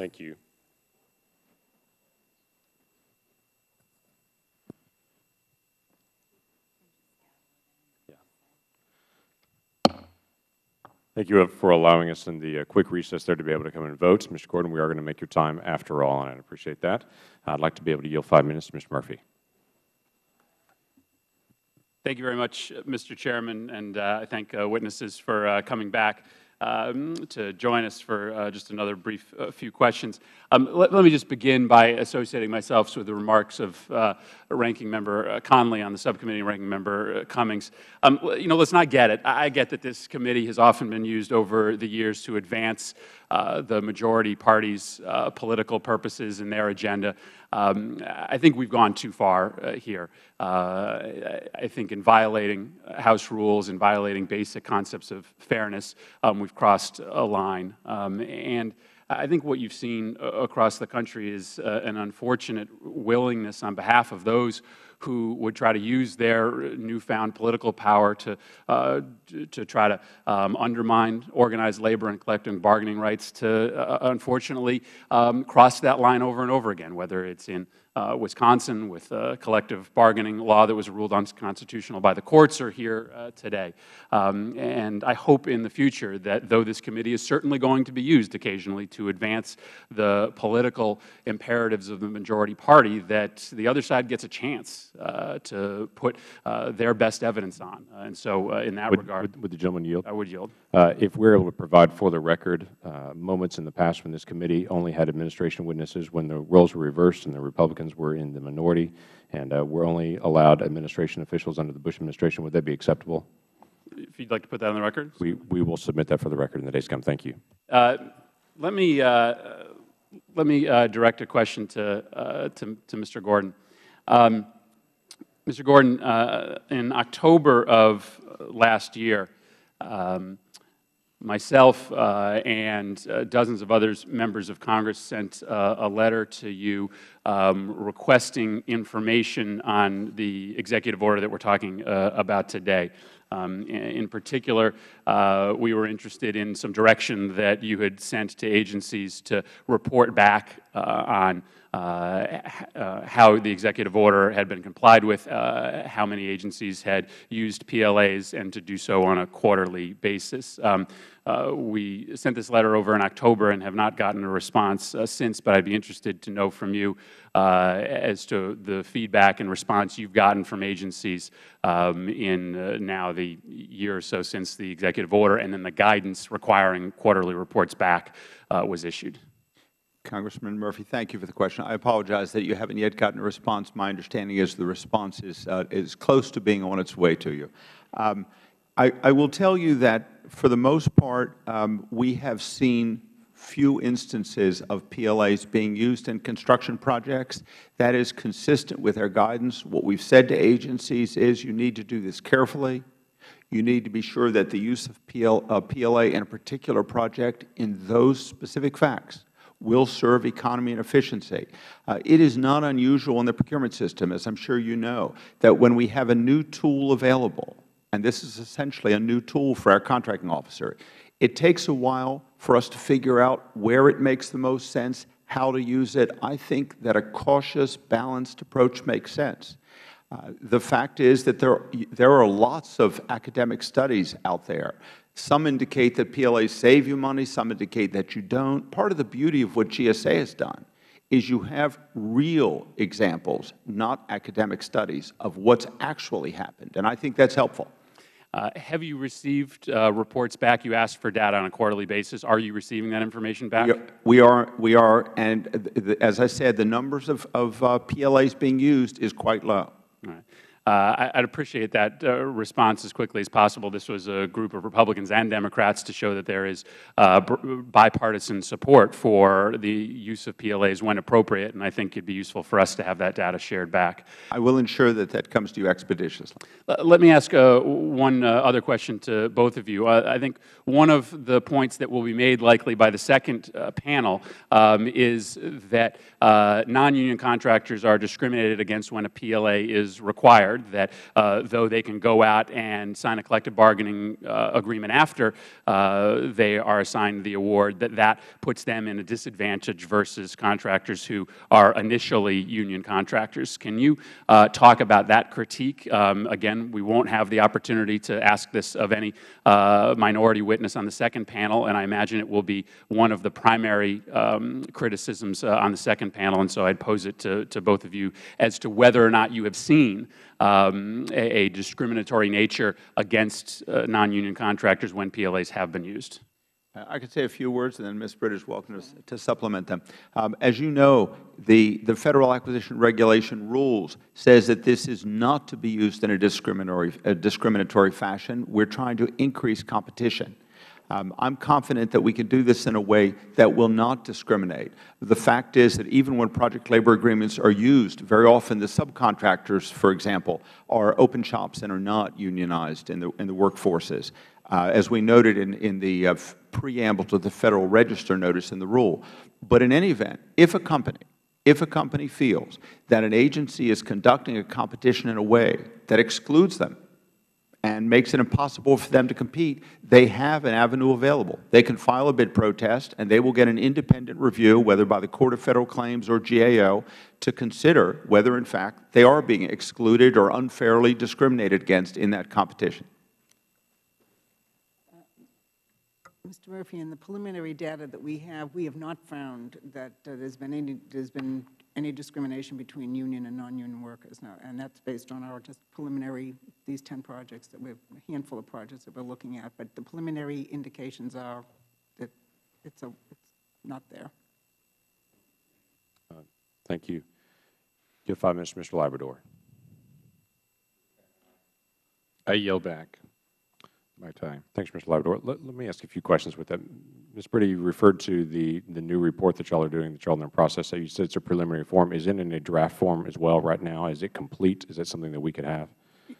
Thank you. Thank you for allowing us in the uh, quick recess there to be able to come and vote. Mr. Gordon, we are going to make your time after all, and I appreciate that. I'd like to be able to yield five minutes to Mr. Murphy. Thank you very much, Mr. Chairman, and uh, I thank uh, witnesses for uh, coming back um, to join us for uh, just another brief uh, few questions. Um, let, let, me just begin by associating myself with the remarks of uh, Ranking Member Conley Connolly on the subcommittee, Ranking Member uh, Cummings. Um, you know, let's not get it. I get that this committee has often been used over the years to advance uh, the majority party's political purposes and their agenda. Um, I think we've gone too far uh, here. Uh, I think in violating House rules and violating basic concepts of fairness, um, we've crossed a line. Um, and I think what you've seen across the country is uh, an unfortunate willingness on behalf of those who would try to use their newfound political power to, uh, to try to um, undermine organized labor and collective bargaining rights to, uh, unfortunately, um, cross that line over and over again, whether it's in uh, Wisconsin with a collective bargaining law that was ruled unconstitutional by the courts are here uh, today. Um, and I hope in the future that though this committee is certainly going to be used occasionally to advance the political imperatives of the majority party, that the other side gets a chance uh, to put uh, their best evidence on. and so uh, in that would, regard, would, would, the gentleman yield? I would yield. Uh, if we're able to provide for the record moments in the past when this committee only had administration witnesses when the roles were reversed and the Republicans Republicans were in the minority and uh, were only allowed administration officials under the Bush administration, would that be acceptable? If you'd like to put that on the record. We, we will submit that for the record in the days to come. Thank you. Uh, let me, uh, let me uh, direct a question to, uh, to, to, Mr. Gordon. Um, Mr. Gordon, uh, in October of last year, um, myself uh, and uh, dozens of others members of Congress sent uh, a letter to you um, requesting information on the executive order that we're talking uh, about today. Um, in particular, uh, we were interested in some direction that you had sent to agencies to report back on uh, uh, how the executive order had been complied with, uh, how many agencies had used PLAs, and to do so on a quarterly basis. Um, uh, we sent this letter over in October and have not gotten a response uh, since, but I'd be interested to know from you uh, as to the feedback and response you've gotten from agencies um, in now the year or so since the executive order and then the guidance requiring quarterly reports back was issued. Congressman Murphy, thank you for the question. I apologize that you haven't yet gotten a response. My understanding is the response is, uh, is close to being on its way to you. Um, I, I, will tell you that for the most part, um, we have seen few instances of PLAs being used in construction projects. That is consistent with our guidance. What we have said to agencies is you need to do this carefully. You need to be sure that the use of PL, uh, PLA in a particular project in those specific facts will serve economy and efficiency. Uh, it is not unusual in the procurement system, as I am sure you know, that when we have a new tool available, and this is essentially a new tool for our contracting officer, it takes a while for us to figure out where it makes the most sense, how to use it. I think that a cautious, balanced approach makes sense. Uh, the fact is that there, there are lots of academic studies out there some indicate that PLAs save you money. Some indicate that you don't. Part of the beauty of what GSA has done is you have real examples, not academic studies, of what's actually happened. And I think that's helpful. Uh, have you received uh, reports back? You asked for data on a quarterly basis. Are you receiving that information back? We are. We are. And as I said, the numbers of, of uh, PLAs being used is quite low. All right. Uh, I would appreciate that uh, response as quickly as possible. This was a group of Republicans and Democrats to show that there is uh, bipartisan support for the use of PLAs when appropriate, and I think it would be useful for us to have that data shared back. I will ensure that that comes to you expeditiously. Let me ask uh, one uh, other question to both of you. Uh, I think one of the points that will be made likely by the second panel um, is that non-union contractors are discriminated against when a PLA is required required that uh, though they can go out and sign a collective bargaining uh, agreement after uh, they are assigned the award, that that puts them in a disadvantage versus contractors who are initially union contractors. Can you talk about that critique? Um, again, we won't have the opportunity to ask this of any minority witness on the second panel, and I imagine it will be one of the primary um, criticisms uh, on the second panel, and so I'd pose it to, to both of you as to whether or not you have seen um, a, a, discriminatory nature against uh, non-union contractors when PLAs have been used. I could say a few words, and then Ms. Britt is welcome to, to supplement them. Um, as you know, the, the Federal Acquisition Regulation rules says that this is not to be used in a discriminatory, a discriminatory fashion. We're trying to increase competition. Um, I'm confident that we can do this in a way that will not discriminate. The fact is that even when project labor agreements are used, very often the subcontractors, for example, are open shops and are not unionized in the, in the workforces. Uh, as we noted in, in the uh, preamble to the Federal Register notice in the rule. But in any event, if a company, if a company feels that an agency is conducting a competition in a way that excludes them and makes it impossible for them to compete, they have an avenue available. They can file a bid protest, and they will get an independent review, whether by the Court of Federal Claims or GAO, to consider whether, in fact, they are being excluded or unfairly discriminated against in that competition. Mr. Murphy, in the preliminary data that we have, we have not found that uh, there's been any there's been any discrimination between union and non-union workers now, and that's based on our just preliminary these 10 projects that we're a handful of projects that we're looking at. But the preliminary indications are that it's a it's not there. Uh, thank you. You have five minutes, Mr. Labrador. I yield back my time. Thanks, Mr. Labrador. Let, let, me ask a few questions with that. Ms. You referred to the, the new report that you all are doing, that you all are in the process. So you said it's a preliminary form. Is it in a draft form as well right now? Is it complete? Is that something that we could have?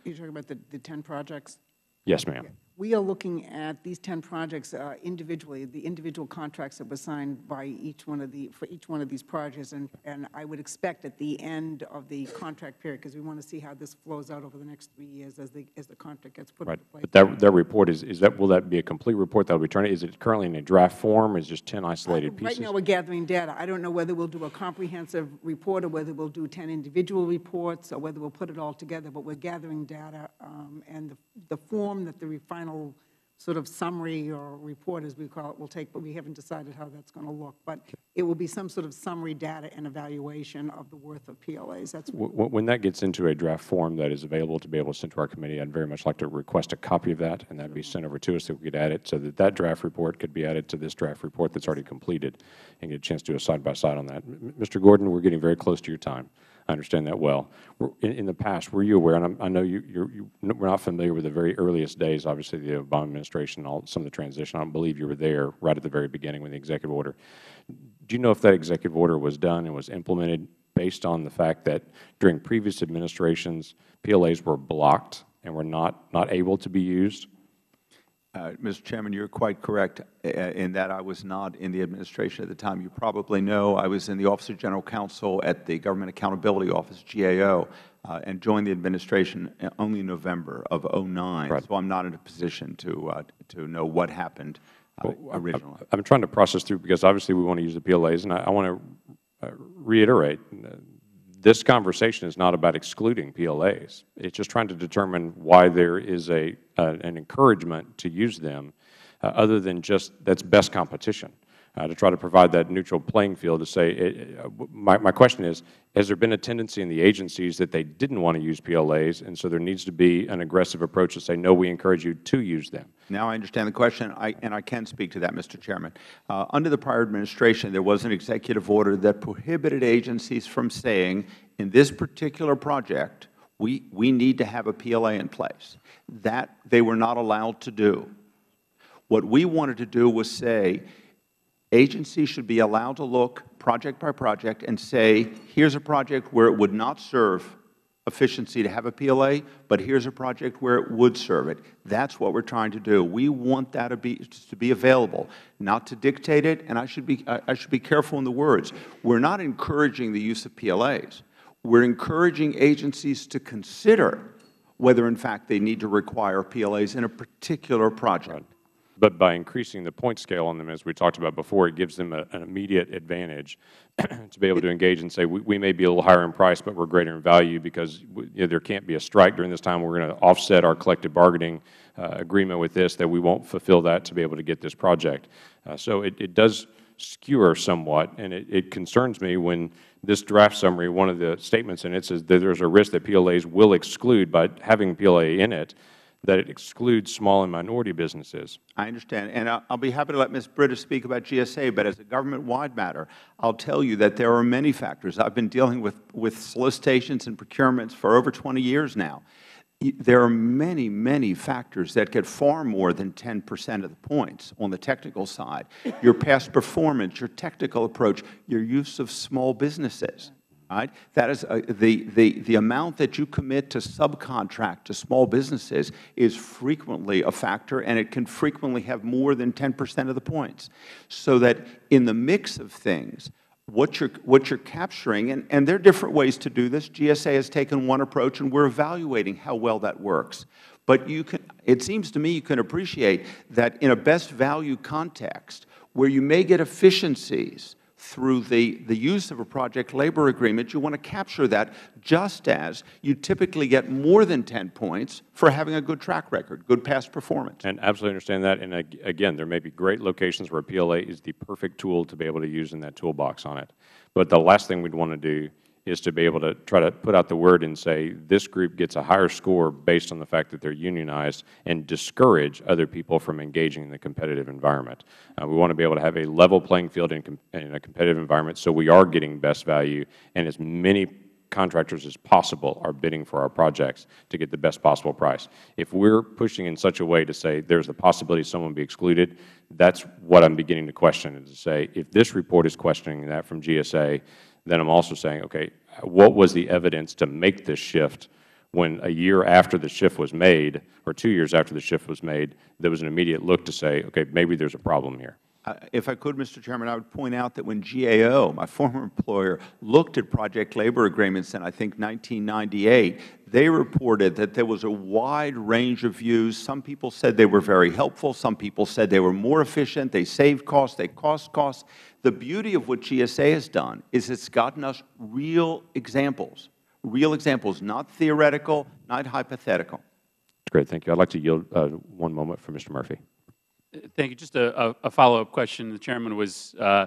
You're talking about the, the 10 projects? Yes, ma'am. We are looking at these 10 projects uh, individually, the individual contracts that were signed by each one of the, for each one of these projects, and, and I would expect at the end of the contract period, because we want to see how this flows out over the next three years as the, as the contract gets put right. into place. But that, that report, is, is that, will that be a complete report that will be turned? Is it currently in a draft form? Is it just 10 isolated pieces? Right now, we're gathering data. I don't know whether we'll do a comprehensive report or whether we'll do 10 individual reports or whether we'll put it all together, but we're gathering data, um, and the, the form that the final sort of summary or report, as we call it, will take, but we haven't decided how that's going to look. But it will be some sort of summary data and evaluation of the worth of PLAs. That's when that gets into a draft form that is available to be able to send to our committee, I'd very much like to request a copy of that, and that would be sent over to us so we could add it, so that that draft report could be added to this draft report that's already completed, and get a chance to do a side-by-side -side on that. Mr. Gordon, we're getting very close to your time. I understand that well. In, in the past, were you aware, and i i know you, you're, you, we're not familiar with the very earliest days, obviously, the Obama administration, all, some of the transition. I don't believe you were there right at the very beginning when the executive order. Do you know if that executive order was done and was implemented based on the fact that during previous administrations, PLAs were blocked and were not, not able to be used? Uh, Mr. Chairman, you are quite correct uh, in that I was not in the administration at the time. You probably know I was in the Office of General Counsel at the Government Accountability Office, GAO, uh, and joined the administration only in November of 09. Right. So I am not in a position to, uh, to know what happened uh, well, originally. I am trying to process through because obviously we want to use the PLAs, and I, I want to uh, reiterate this conversation is not about excluding PLAs. It's just trying to determine why there is a, an encouragement to use them uh, other than just that's best competition to try to provide that neutral playing field to say, it, uh, my, my question is, has there been a tendency in the agencies that they didn't want to use PLAs, and so there needs to be an aggressive approach to say, no, we encourage you to use them? Now I understand the question, I, and I can speak to that, Mr. Chairman. Uh, under the prior administration, there was an executive order that prohibited agencies from saying, in this particular project, we, we need to have a PLA in place. That they were not allowed to do. What we wanted to do was say, agencies should be allowed to look project by project and say, here's a project where it would not serve efficiency to have a PLA, but here's a project where it would serve it. That's what we're trying to do. We want that to be, to be available, not to dictate it, and I should, be, I should be careful in the words. We're not encouraging the use of PLAs. we're encouraging agencies to consider whether, in fact, they need to require PLAs in a particular project. But by increasing the point scale on them, as we talked about before, it gives them a, an immediate advantage to be able to engage and say, we, we, may be a little higher in price, but we're greater in value because you know, there can't be a strike during this time. We're going to offset our collective bargaining uh, agreement with this, that we won't fulfill that to be able to get this project. Uh, so it, it does skewer somewhat, and it, it concerns me when this draft summary, one of the statements in it says that there is a risk that PLAs will exclude, by having PLA in it, that it excludes small and minority businesses. I understand. And I'll be happy to let Ms. Brita speak about GSA, but as a government-wide matter, I'll tell you that there are many factors. I've been dealing with, with solicitations and procurements for over 20 years now. There are many, many factors that get far more than 10 percent of the points on the technical side. Your past performance, your technical approach, your use of small businesses. Right? That is uh, the, the, the amount that you commit to subcontract to small businesses is frequently a factor, and it can frequently have more than 10 percent of the points. So that in the mix of things, what you're, what you're capturing, and, and there are different ways to do this. GSA has taken one approach, and we're evaluating how well that works. But you can, it seems to me you can appreciate that in a best value context, where you may get efficiencies through the, the use of a project labor agreement, you want to capture that just as you typically get more than 10 points for having a good track record, good past performance. And absolutely understand that. And again, there may be great locations where PLA is the perfect tool to be able to use in that toolbox on it. But the last thing we'd want to do is to be able to try to put out the word and say this group gets a higher score based on the fact that they are unionized and discourage other people from engaging in the competitive environment. Uh, we want to be able to have a level playing field in, in a competitive environment so we are getting best value and as many contractors as possible are bidding for our projects to get the best possible price. If we are pushing in such a way to say there is the possibility someone be excluded, that is what I am beginning to question, is to say if this report is questioning that from GSA, then I am also saying, okay, what was the evidence to make this shift when a year after the shift was made or two years after the shift was made, there was an immediate look to say, okay, maybe there is a problem here. If I could, Mr. Chairman, I would point out that when GAO, my former employer, looked at project labor agreements in, I think, 1998, they reported that there was a wide range of views. Some people said they were very helpful. Some people said they were more efficient. They saved costs. They cost costs. The beauty of what GSA has done is it's gotten us real examples, real examples, not theoretical, not hypothetical. Great. Thank you. I'd like to yield uh, one moment for Mr. Murphy. Thank you. Just a, a follow-up question. The Chairman was uh,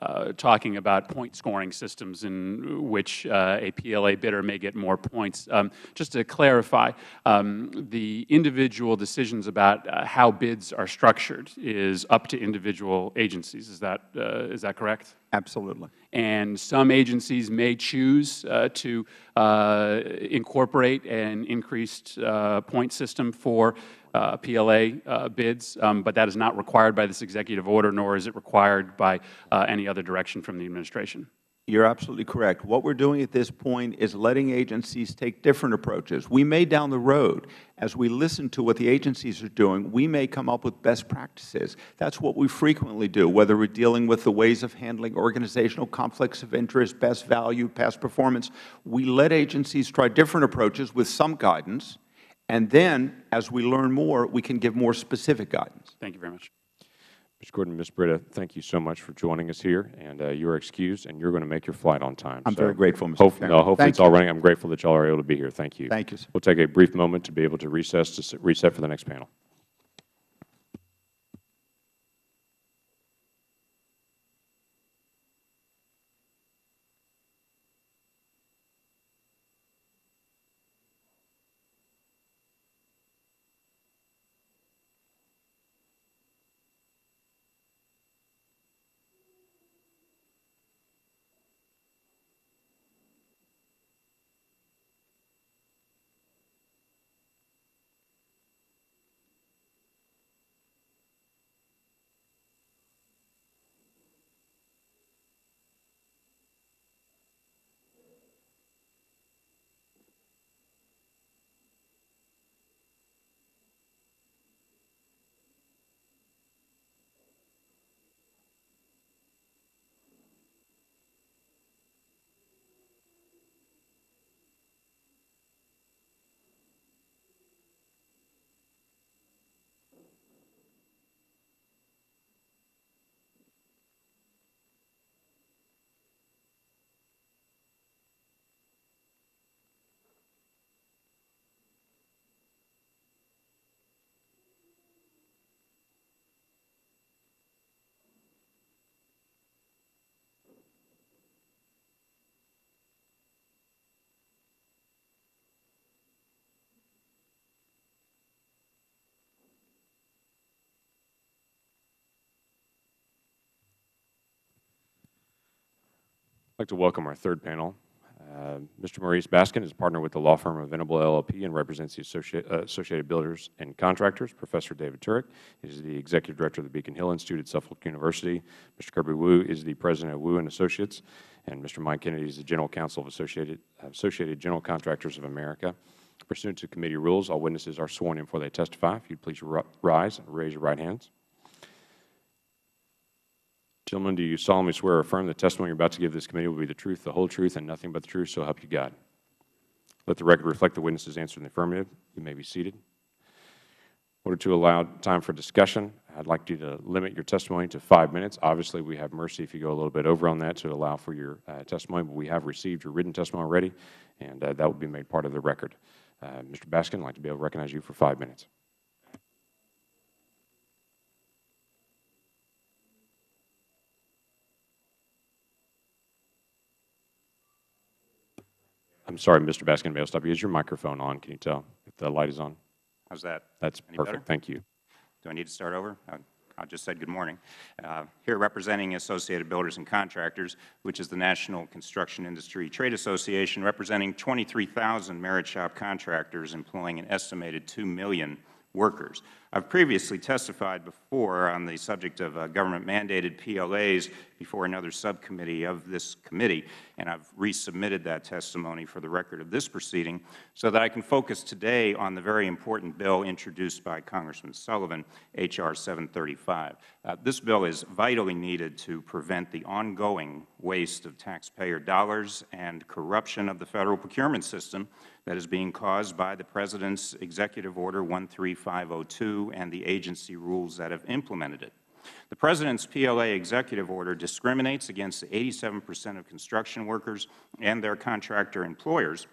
uh, talking about point scoring systems in which uh, a PLA bidder may get more points. Um, just to clarify, um, the individual decisions about uh, how bids are structured is up to individual agencies. Is that, uh, is that correct? Absolutely. And some agencies may choose uh, to uh, incorporate an increased point system for uh, PLA uh, bids, um, but that is not required by this executive order, nor is it required by uh, any other direction from the Administration. You are absolutely correct. What we are doing at this point is letting agencies take different approaches. We may down the road, as we listen to what the agencies are doing, we may come up with best practices. That is what we frequently do, whether we are dealing with the ways of handling organizational conflicts of interest, best value, past performance. We let agencies try different approaches with some guidance, and then, as we learn more, we can give more specific guidance. Thank you very much. Mr. Gordon, Ms. Brita, thank you so much for joining us here, and uh, you are excused, and you're going to make your flight on time. I'm so very grateful, Mr. Hope, no, hopefully thank it's you. all running. I'm grateful that you all are able to be here. Thank you. Thank you, sir. We'll take a brief moment to be able to recess to reset for the next panel. Like to welcome our third panel. Uh, Mr. Maurice Baskin is a partner with the law firm of Venable LLP and represents the uh, Associated Builders and Contractors. Professor David Tuerck is the Executive Director of the Beacon Hill Institute at Suffolk University. Mr. Kirby Wu is the President of Wu and Associates. And Mr. Mike Kennedy is the General Counsel of Associated, Associated General Contractors of America. Pursuant to committee rules, all witnesses are sworn in before they testify. If you'd please rise and raise your right hands. Gentlemen, do you solemnly swear or affirm the testimony you are about to give this committee will be the truth, the whole truth, and nothing but the truth, so help you God? Let the record reflect the witnesses answer in the affirmative. You may be seated. In order to allow time for discussion, I'd like you to limit your testimony to five minutes. Obviously, we have mercy if you go a little bit over on that to allow for your uh, testimony, but we have received your written testimony already, and uh, that will be made part of the record. Uh, Mr. Baskin, I'd like to be able to recognize you for five minutes. I'm sorry, Mr. Baskin, may I stop you? Is your microphone on? Can you tell if the light is on? How's that? That's Any perfect. better? Thank you. Do I need to start over? I- I just said good morning. Uh, Here representing Associated Builders and Contractors, which is the National Construction Industry Trade Association, representing 23,000 merit shop contractors employing an estimated 2 million workers. I've previously testified before on the subject of uh, government-mandated PLAs before another subcommittee of this committee, and I've resubmitted that testimony for the record of this proceeding so that I can focus today on the very important bill introduced by Congressman Sullivan, H.R. 735. Uh, this bill is vitally needed to prevent the ongoing waste of taxpayer dollars and corruption of the Federal procurement system that is being caused by the President's Executive Order 13502 and the agency rules that have implemented it. The President's PLA executive order discriminates against 87 percent of construction workers and their contractor employers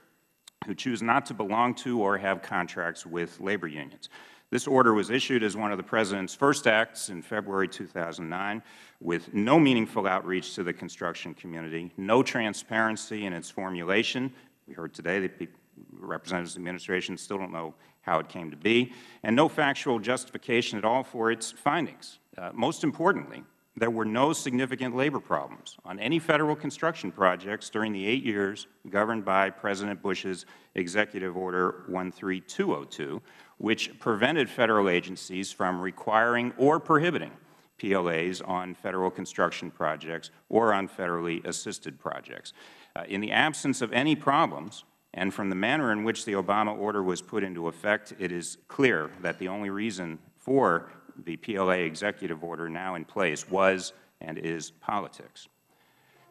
who choose not to belong to or have contracts with labor unions. This order was issued as one of the President's first acts in February 2009 with no meaningful outreach to the construction community, no transparency in its formulation. We heard today that representatives of the administration still don't know how it came to be, and no factual justification at all for its findings. Uh, most importantly, there were no significant labor problems on any Federal construction projects during the eight years governed by President Bush's Executive Order 13202, which prevented Federal agencies from requiring or prohibiting PLAs on Federal construction projects or on Federally assisted projects. Uh, in the absence of any problems, and from the manner in which the Obama order was put into effect, it is clear that the only reason for the PLA executive order now in place was and is politics.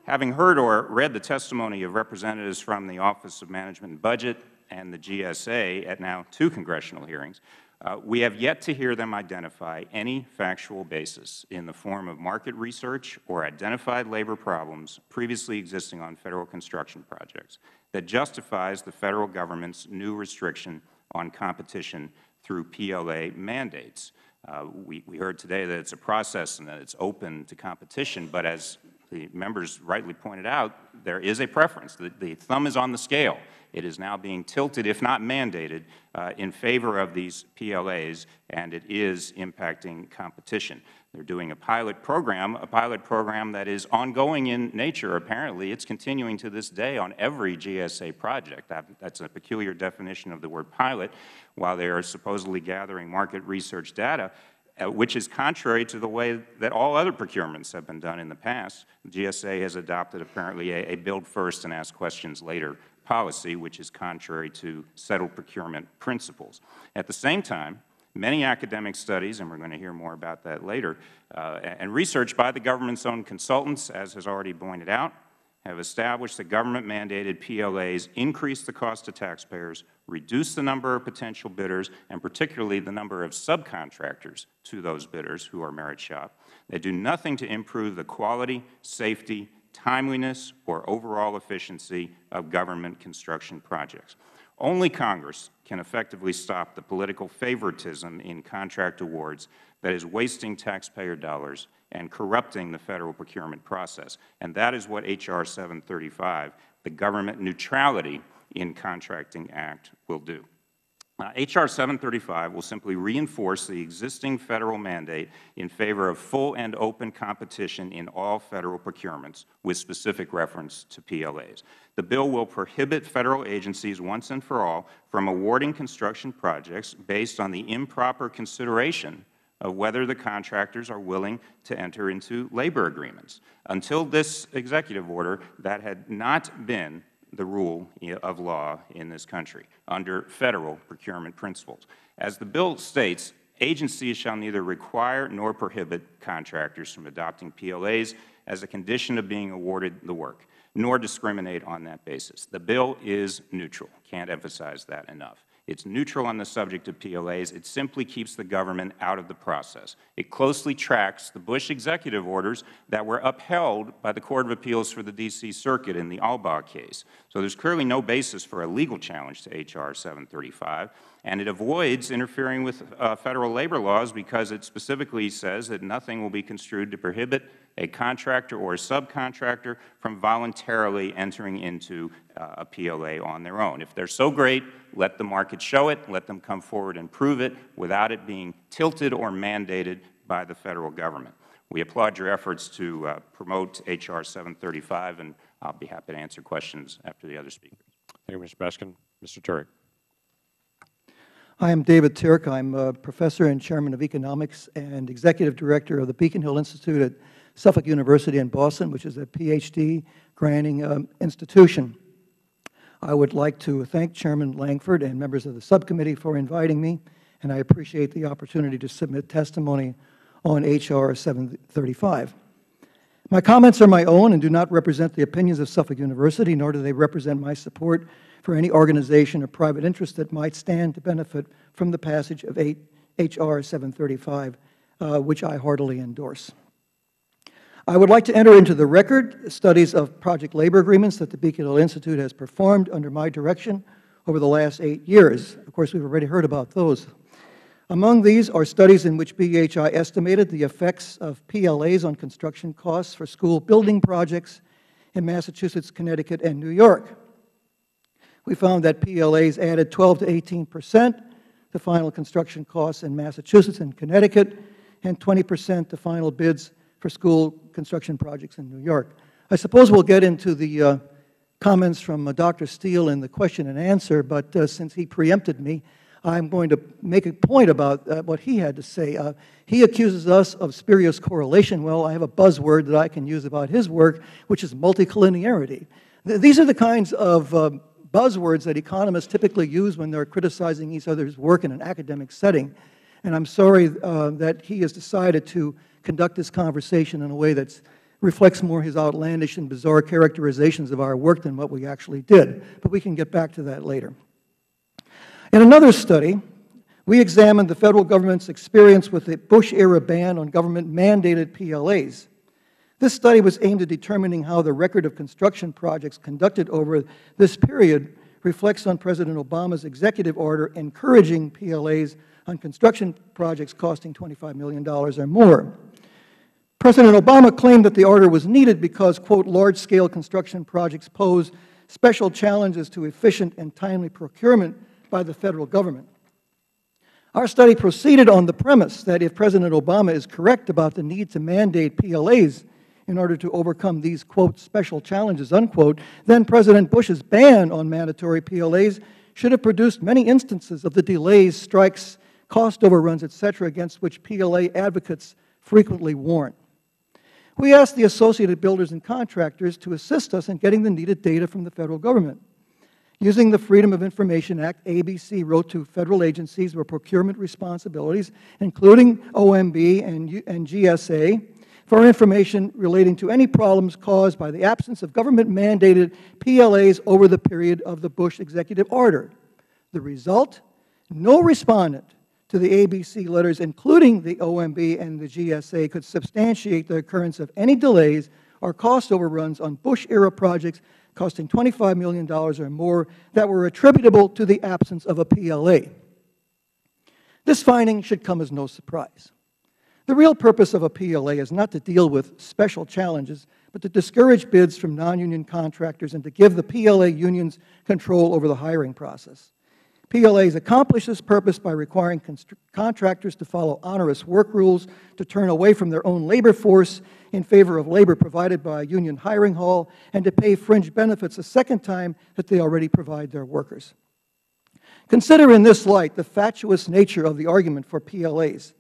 Having heard or read the testimony of representatives from the Office of Management and Budget and the GSA at now two congressional hearings, uh, we have yet to hear them identify any factual basis in the form of market research or identified labor problems previously existing on Federal construction projects that justifies the Federal Government's new restriction on competition through PLA mandates. Uh, we, we heard today that it's a process and that it's open to competition, but as the members rightly pointed out, there is a preference. The, the thumb is on the scale. It is now being tilted, if not mandated, uh, in favor of these PLAs, and it is impacting competition. They're doing a pilot program, a pilot program that is ongoing in nature, apparently. It's continuing to this day on every GSA project. That, that's a peculiar definition of the word pilot. While they are supposedly gathering market research data, uh, which is contrary to the way that all other procurements have been done in the past. GSA has adopted apparently a, a build first and ask questions later policy, which is contrary to settled procurement principles. At the same time, many academic studies, and we are going to hear more about that later, uh, and research by the government's own consultants, as has already pointed out, have established that government-mandated PLAs increase the cost to taxpayers, reduce the number of potential bidders, and particularly the number of subcontractors to those bidders who are merit shop. They do nothing to improve the quality, safety, timeliness, or overall efficiency of government construction projects. Only Congress can effectively stop the political favoritism in contract awards that is wasting taxpayer dollars and corrupting the Federal procurement process. And that is what H.R. 735, the Government Neutrality in Contracting Act, will do. Uh, H.R. 735 will simply reinforce the existing Federal mandate in favor of full and open competition in all Federal procurements, with specific reference to PLAs. The bill will prohibit Federal agencies once and for all from awarding construction projects based on the improper consideration of whether the contractors are willing to enter into labor agreements. Until this executive order, that had not been the rule of law in this country under Federal procurement principles. As the bill states, agencies shall neither require nor prohibit contractors from adopting PLAs as a condition of being awarded the work, nor discriminate on that basis. The bill is neutral. Can't emphasize that enough. It's neutral on the subject of PLAs. It simply keeps the government out of the process. It closely tracks the Bush executive orders that were upheld by the Court of Appeals for the D.C. Circuit in the Allbaugh case. So there's clearly no basis for a legal challenge to H.R. 735, and it avoids interfering with uh, Federal labor laws because it specifically says that nothing will be construed to prohibit a contractor or a subcontractor from voluntarily entering into uh, a PLA on their own. If they are so great, let the market show it, let them come forward and prove it without it being tilted or mandated by the Federal Government. We applaud your efforts to uh, promote H.R. 735, and I will be happy to answer questions after the other speakers. Thank you, Mr. Baskin. Mr. Tuerck. I am David Tuerck. I'm a professor and chairman of economics and executive director of the Beacon Hill Institute at Suffolk University in Boston, which is a Ph.D. granting um, institution. I would like to thank Chairman Lankford and members of the subcommittee for inviting me, and I appreciate the opportunity to submit testimony on H.R. 735. My comments are my own and do not represent the opinions of Suffolk University, nor do they represent my support for any organization or private interest that might stand to benefit from the passage of H.R. 735, uh, which I heartily endorse. I would like to enter into the record studies of project labor agreements that the Beacon Hill Institute has performed under my direction over the last eight years. Of course, we have already heard about those. Among these are studies in which BHI estimated the effects of PLAs on construction costs for school building projects in Massachusetts, Connecticut, and New York. We found that PLAs added 12 to 18 percent to final construction costs in Massachusetts and Connecticut, and 20 percent to final bids for school construction projects in New York. I suppose we'll get into the uh, comments from uh, Dr. Steele in the question and answer, but uh, since he preempted me, I'm going to make a point about uh, what he had to say. Uh, he accuses us of spurious correlation. Well, I have a buzzword that I can use about his work, which is multicollinearity. Th these are the kinds of um, buzzwords that economists typically use when they're criticizing each other's work in an academic setting. And I'm sorry uh, that he has decided to conduct this conversation in a way that reflects more his outlandish and bizarre characterizations of our work than what we actually did. But we can get back to that later. In another study, we examined the Federal Government's experience with the Bush-era ban on government-mandated PLAs. This study was aimed at determining how the record of construction projects conducted over this period reflects on President Obama's executive order encouraging PLAs on construction projects costing $25 million or more. President Obama claimed that the order was needed because, quote, large-scale construction projects pose special challenges to efficient and timely procurement by the Federal Government. Our study proceeded on the premise that if President Obama is correct about the need to mandate PLAs in order to overcome these, quote, special challenges, unquote, then President Bush's ban on mandatory PLAs should have produced many instances of the delays, strikes, cost overruns, et cetera, against which PLA advocates frequently warn. We asked the associated builders and contractors to assist us in getting the needed data from the Federal Government. Using the Freedom of Information Act, ABC wrote to Federal agencies with procurement responsibilities, including OMB and, and GSA, for information relating to any problems caused by the absence of government-mandated PLAs over the period of the Bush executive order. The result? No respondent to the ABC letters, including the OMB and the GSA, could substantiate the occurrence of any delays or cost overruns on Bush-era projects costing $25 million or more that were attributable to the absence of a PLA. This finding should come as no surprise. The real purpose of a PLA is not to deal with special challenges, but to discourage bids from non-union contractors and to give the PLA unions control over the hiring process. PLAs accomplish this purpose by requiring contractors to follow onerous work rules, to turn away from their own labor force in favor of labor provided by a union hiring hall, and to pay fringe benefits a second time that they already provide their workers. Consider in this light the fatuous nature of the argument for PLAs.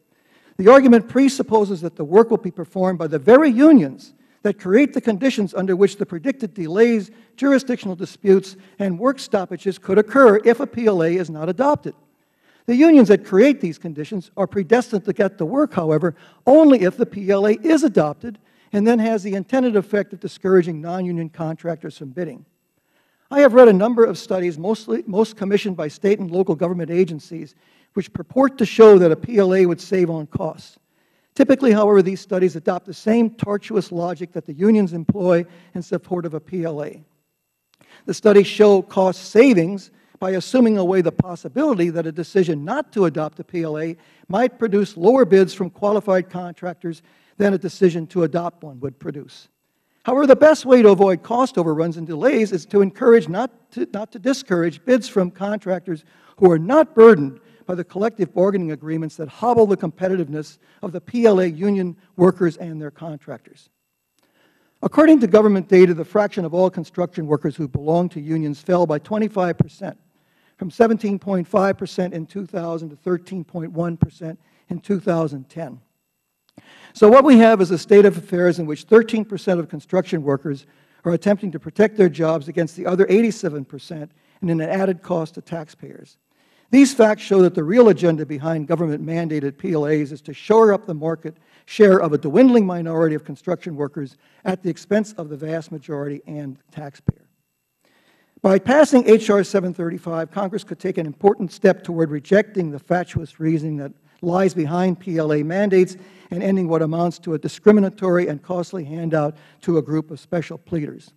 The argument presupposes that the work will be performed by the very unions that create the conditions under which the predicted delays, jurisdictional disputes, and work stoppages could occur if a PLA is not adopted. The unions that create these conditions are predestined to get the work, however, only if the PLA is adopted and then has the intended effect of discouraging non-union contractors from bidding. I have read a number of studies, mostly, most commissioned by state and local government agencies, which purport to show that a PLA would save on costs. Typically, however, these studies adopt the same tortuous logic that the unions employ in support of a PLA. The studies show cost savings by assuming away the possibility that a decision not to adopt a PLA might produce lower bids from qualified contractors than a decision to adopt one would produce. However, the best way to avoid cost overruns and delays is to encourage, not to, not to discourage, bids from contractors who are not burdened by the collective bargaining agreements that hobble the competitiveness of the PLA union workers and their contractors. According to government data, the fraction of all construction workers who belong to unions fell by 25 percent, from 17.5 percent in 2000 to 13.1 percent in 2010. So what we have is a state of affairs in which 13 percent of construction workers are attempting to protect their jobs against the other 87 percent and in an added cost to taxpayers. These facts show that the real agenda behind government-mandated PLAs is to shore up the market share of a dwindling minority of construction workers at the expense of the vast majority and taxpayer. By passing H.R. 735, Congress could take an important step toward rejecting the fatuous reasoning that lies behind PLA mandates and ending what amounts to a discriminatory and costly handout to a group of special pleaders.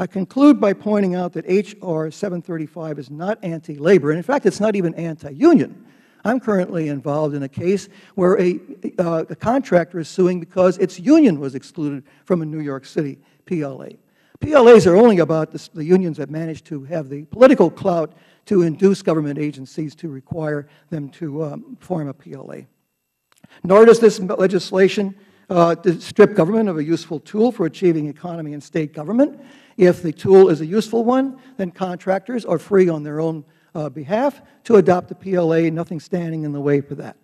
I conclude by pointing out that H.R. 735 is not anti-labor, and in fact, it's not even anti-union. I'm currently involved in a case where a, uh, a contractor is suing because its union was excluded from a New York City PLA. PLAs are only about the, the unions that manage to have the political clout to induce government agencies to require them to um, form a PLA. Nor does this legislation uh, strip government of a useful tool for achieving economy in state government. If the tool is a useful one, then contractors are free on their own uh, behalf to adopt the PLA, nothing standing in the way for that.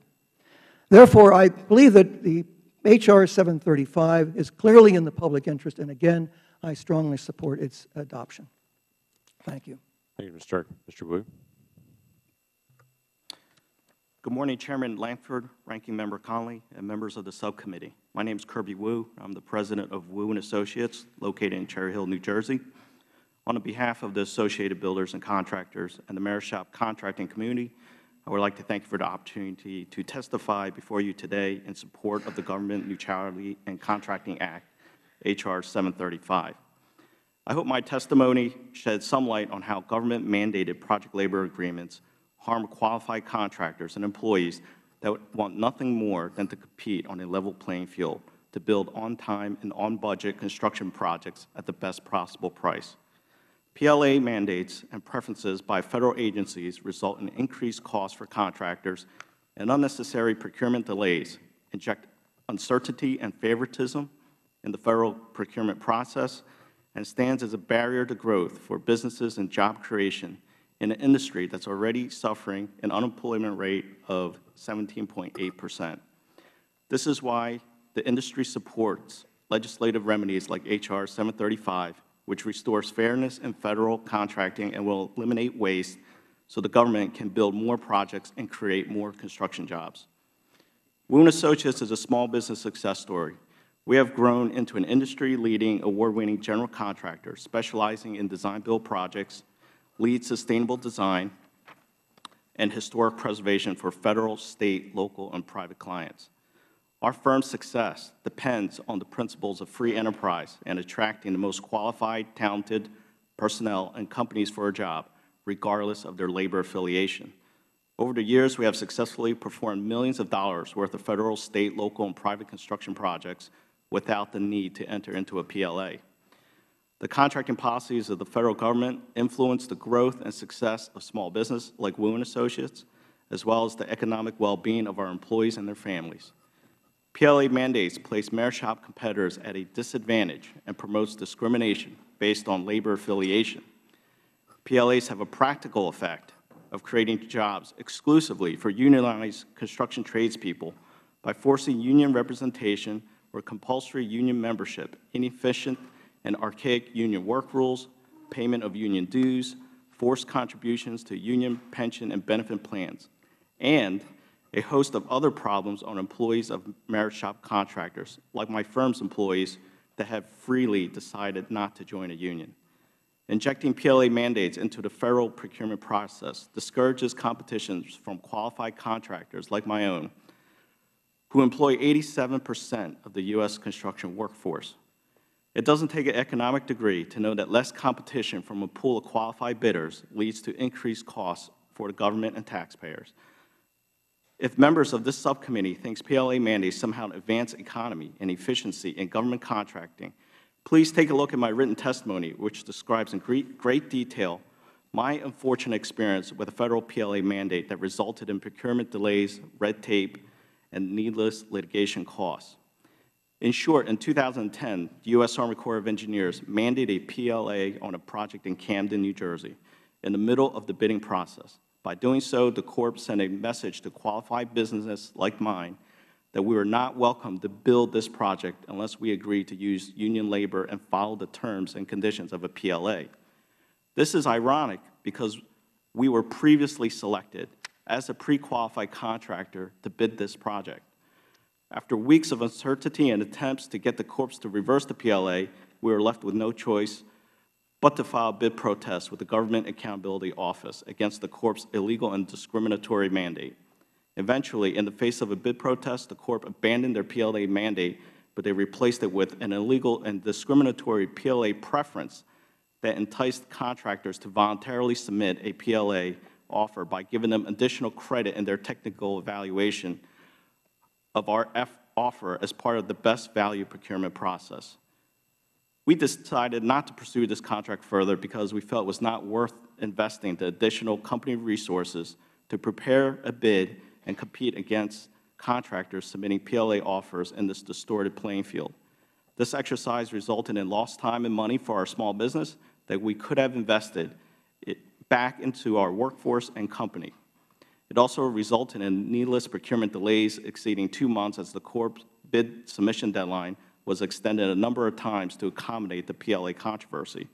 Therefore, I believe that the H.R. 735 is clearly in the public interest, and again, I strongly support its adoption. Thank you. Thank you, Mr. Tuerck. Mr. Wu. Good morning, Chairman Lankford, Ranking Member Connolly, and members of the subcommittee. My name is Kirby Wu. I'm the president of Wu and Associates, located in Cherry Hill, New Jersey. On behalf of the Associated Builders and Contractors and the Merit Shop contracting community, I would like to thank you for the opportunity to testify before you today in support of the Government Neutrality and Contracting Act, H.R. 735. I hope my testimony sheds some light on how government-mandated project labor agreements harm qualified contractors and employees that want nothing more than to compete on a level playing field to build on-time and on-budget construction projects at the best possible price. PLA mandates and preferences by Federal agencies result in increased costs for contractors and unnecessary procurement delays, inject uncertainty and favoritism in the Federal procurement process, and stands as a barrier to growth for businesses and job creation in an industry that's already suffering an unemployment rate of 17.8 percent. This is why the industry supports legislative remedies like H.R. 735, which restores fairness in Federal contracting and will eliminate waste so the government can build more projects and create more construction jobs. Wu Associates is a small business success story. We have grown into an industry-leading, award-winning general contractor specializing in design-build projects, LEED sustainable design, and historic preservation for Federal, State, local, and private clients. Our firm's success depends on the principles of free enterprise and attracting the most qualified, talented personnel and companies for a job, regardless of their labor affiliation. Over the years, we have successfully performed millions of dollars worth of Federal, State, local, and private construction projects without the need to enter into a PLA. The contracting policies of the Federal Government influence the growth and success of small business like Wu Associates, as well as the economic well-being of our employees and their families. PLA mandates place merit shop competitors at a disadvantage and promotes discrimination based on labor affiliation. PLAs have a practical effect of creating jobs exclusively for unionized construction tradespeople by forcing union representation or compulsory union membership, inefficient and archaic union work rules, payment of union dues, forced contributions to union pension and benefit plans, and a host of other problems on employees of merit shop contractors, like my firm's employees that have freely decided not to join a union. Injecting PLA mandates into the Federal procurement process discourages competitions from qualified contractors like my own, who employ 87 percent of the U.S. construction workforce. It doesn't take an economic degree to know that less competition from a pool of qualified bidders leads to increased costs for the government and taxpayers. If members of this subcommittee thinks PLA mandates somehow advance economy and efficiency in government contracting, please take a look at my written testimony, which describes in great, great detail my unfortunate experience with a Federal PLA mandate that resulted in procurement delays, red tape, and needless litigation costs. In short, in 2010, the U.S. Army Corps of Engineers mandated a PLA on a project in Camden, New Jersey, in the middle of the bidding process. By doing so, the Corps sent a message to qualified businesses like mine that we were not welcome to build this project unless we agreed to use union labor and follow the terms and conditions of a PLA. This is ironic because we were previously selected as a pre-qualified contractor to bid this project. After weeks of uncertainty and attempts to get the Corps to reverse the PLA, we were left with no choice but to file bid protests with the Government Accountability Office against the Corps' illegal and discriminatory mandate. Eventually, in the face of a bid protest, the Corps abandoned their PLA mandate, but they replaced it with an illegal and discriminatory PLA preference that enticed contractors to voluntarily submit a PLA offer by giving them additional credit in their technical evaluation of our offer as part of the best value procurement process. We decided not to pursue this contract further because we felt it was not worth investing the additional company resources to prepare a bid and compete against contractors submitting PLA offers in this distorted playing field. This exercise resulted in lost time and money for our small business that we could have invested back into our workforce and company. It also resulted in needless procurement delays exceeding two months as the Corps bid submission deadline was extended a number of times to accommodate the PLA controversy.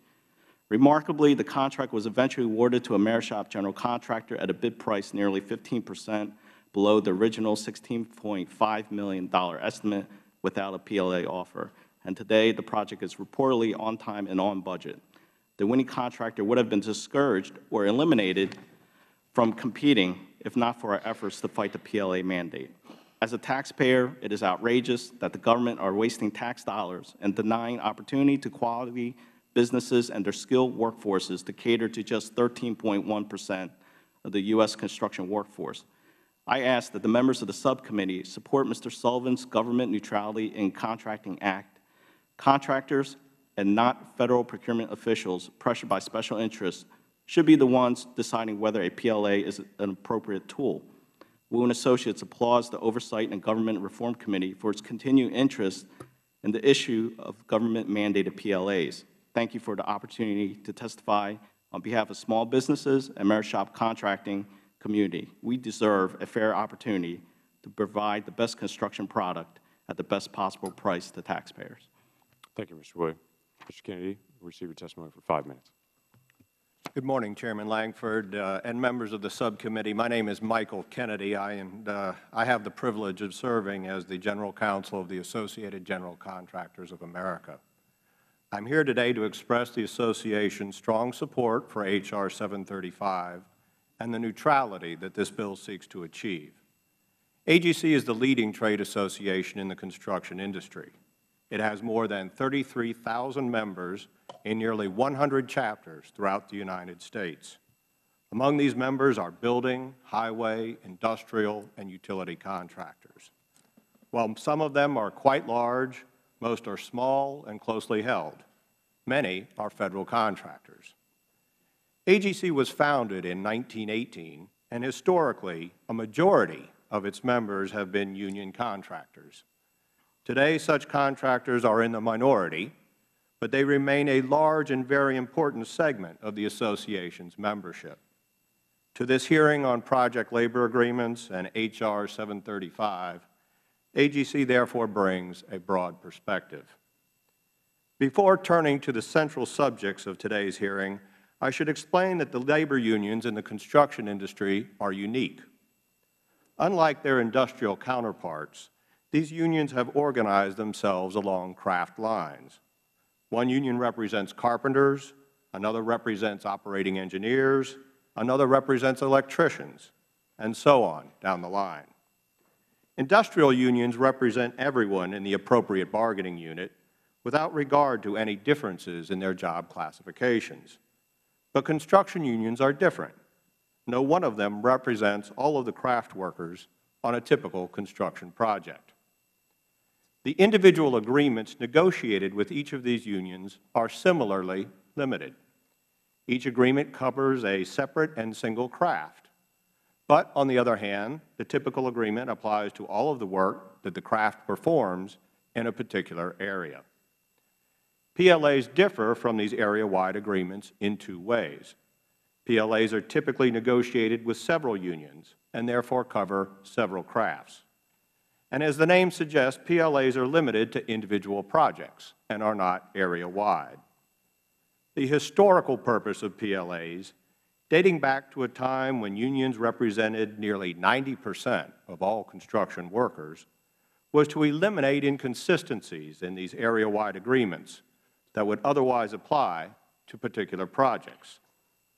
Remarkably, the contract was eventually awarded to a merit general contractor at a bid price nearly 15 percent below the original $16.5 million estimate without a PLA offer. And today, the project is reportedly on time and on budget. The winning contractor would have been discouraged or eliminated from competing if not for our efforts to fight the PLA mandate. As a taxpayer, it is outrageous that the government are wasting tax dollars and denying opportunity to quality businesses and their skilled workforces to cater to just 13.1 percent of the U.S. construction workforce. I ask that the members of the subcommittee support Mr. Sullivan's Government Neutrality in Contracting Act. Contractors and not Federal procurement officials pressured by special interests should be the ones deciding whether a PLA is an appropriate tool. Wu Associates applauds the Oversight and Government Reform Committee for its continued interest in the issue of government-mandated PLAs. Thank you for the opportunity to testify on behalf of small businesses and merit contracting community. We deserve a fair opportunity to provide the best construction product at the best possible price to taxpayers. Thank you, Mr. Wu. Mr. Kennedy, receive your testimony for five minutes. Good morning, Chairman Lankford uh, and members of the subcommittee. My name is Michael Kennedy, I, and uh, I have the privilege of serving as the General Counsel of the Associated General Contractors of America. I am here today to express the Association's strong support for H.R. 735 and the neutrality that this bill seeks to achieve. AGC is the leading trade association in the construction industry. It has more than 33,000 members in nearly 100 chapters throughout the United States. Among these members are building, highway, industrial, and utility contractors. While some of them are quite large, most are small and closely held. Many are Federal contractors. AGC was founded in 1918, and historically, a majority of its members have been union contractors. Today, such contractors are in the minority, but they remain a large and very important segment of the Association's membership. To this hearing on project labor agreements and H.R. 735, AGC therefore brings a broad perspective. Before turning to the central subjects of today's hearing, I should explain that the labor unions in the construction industry are unique. Unlike their industrial counterparts, these unions have organized themselves along craft lines. One union represents carpenters, another represents operating engineers, another represents electricians, and so on down the line. Industrial unions represent everyone in the appropriate bargaining unit without regard to any differences in their job classifications. But construction unions are different. No one of them represents all of the craft workers on a typical construction project. The individual agreements negotiated with each of these unions are similarly limited. Each agreement covers a separate and single craft. But on the other hand, the typical agreement applies to all of the work that the craft performs in a particular area. PLAs differ from these area-wide agreements in two ways. PLAs are typically negotiated with several unions and therefore cover several crafts. And as the name suggests, PLAs are limited to individual projects and are not area-wide. The historical purpose of PLAs, dating back to a time when unions represented nearly 90 percent of all construction workers, was to eliminate inconsistencies in these area-wide agreements that would otherwise apply to particular projects,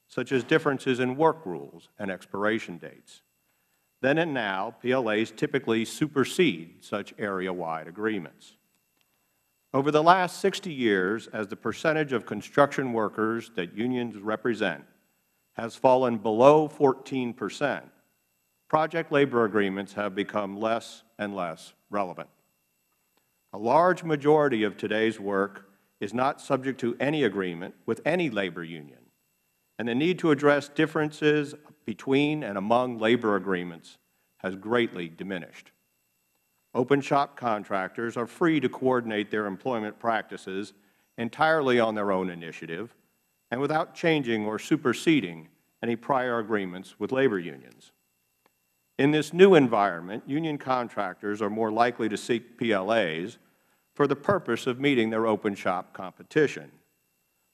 such as differences in work rules and expiration dates. Then and now, PLAs typically supersede such area-wide agreements. Over the last 60 years, as the percentage of construction workers that unions represent has fallen below 14 percent, project labor agreements have become less and less relevant. A large majority of today's work is not subject to any agreement with any labor union, and the need to address differences between and among labor agreements has greatly diminished. Open shop contractors are free to coordinate their employment practices entirely on their own initiative and without changing or superseding any prior agreements with labor unions. In this new environment, union contractors are more likely to seek PLAs for the purpose of meeting their open shop competition.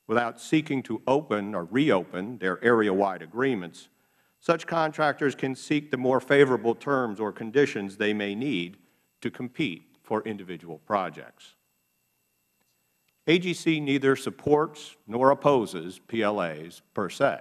Without seeking to open or reopen their area-wide agreements, such contractors can seek the more favorable terms or conditions they may need to compete for individual projects. AGC neither supports nor opposes PLAs per se.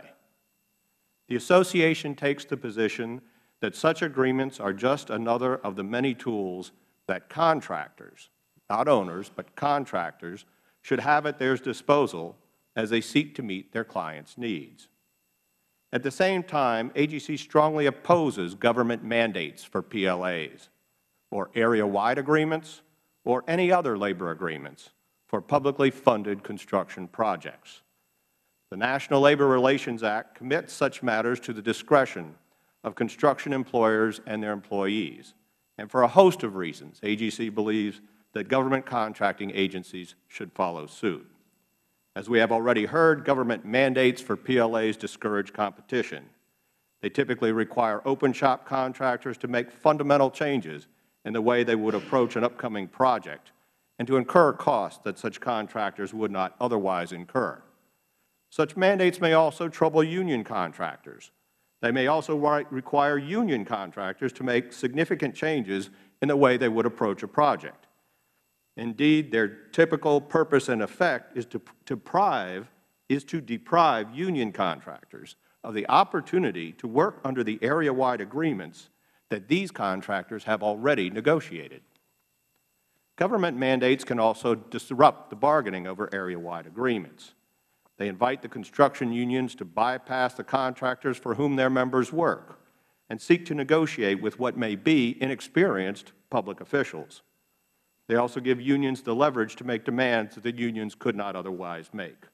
The Association takes the position that such agreements are just another of the many tools that contractors not owners, but contractors, should have at their disposal as they seek to meet their clients' needs. At the same time, AGC strongly opposes government mandates for PLAs, or area-wide agreements, or any other labor agreements for publicly funded construction projects. The National Labor Relations Act commits such matters to the discretion of construction employers and their employees. And for a host of reasons, AGC believes that government contracting agencies should follow suit. As we have already heard, government mandates for PLAs discourage competition. They typically require open shop contractors to make fundamental changes in the way they would approach an upcoming project and to incur costs that such contractors would not otherwise incur. Such mandates may also trouble union contractors. They may also require union contractors to make significant changes in the way they would approach a project. Indeed, their typical purpose and effect is to deprive, is to deprive union contractors of the opportunity to work under the area-wide agreements that these contractors have already negotiated. Government mandates can also disrupt the bargaining over area-wide agreements. They invite the construction unions to bypass the contractors for whom their members work and seek to negotiate with what may be inexperienced public officials. They also give unions the leverage to make demands that the unions could not otherwise make.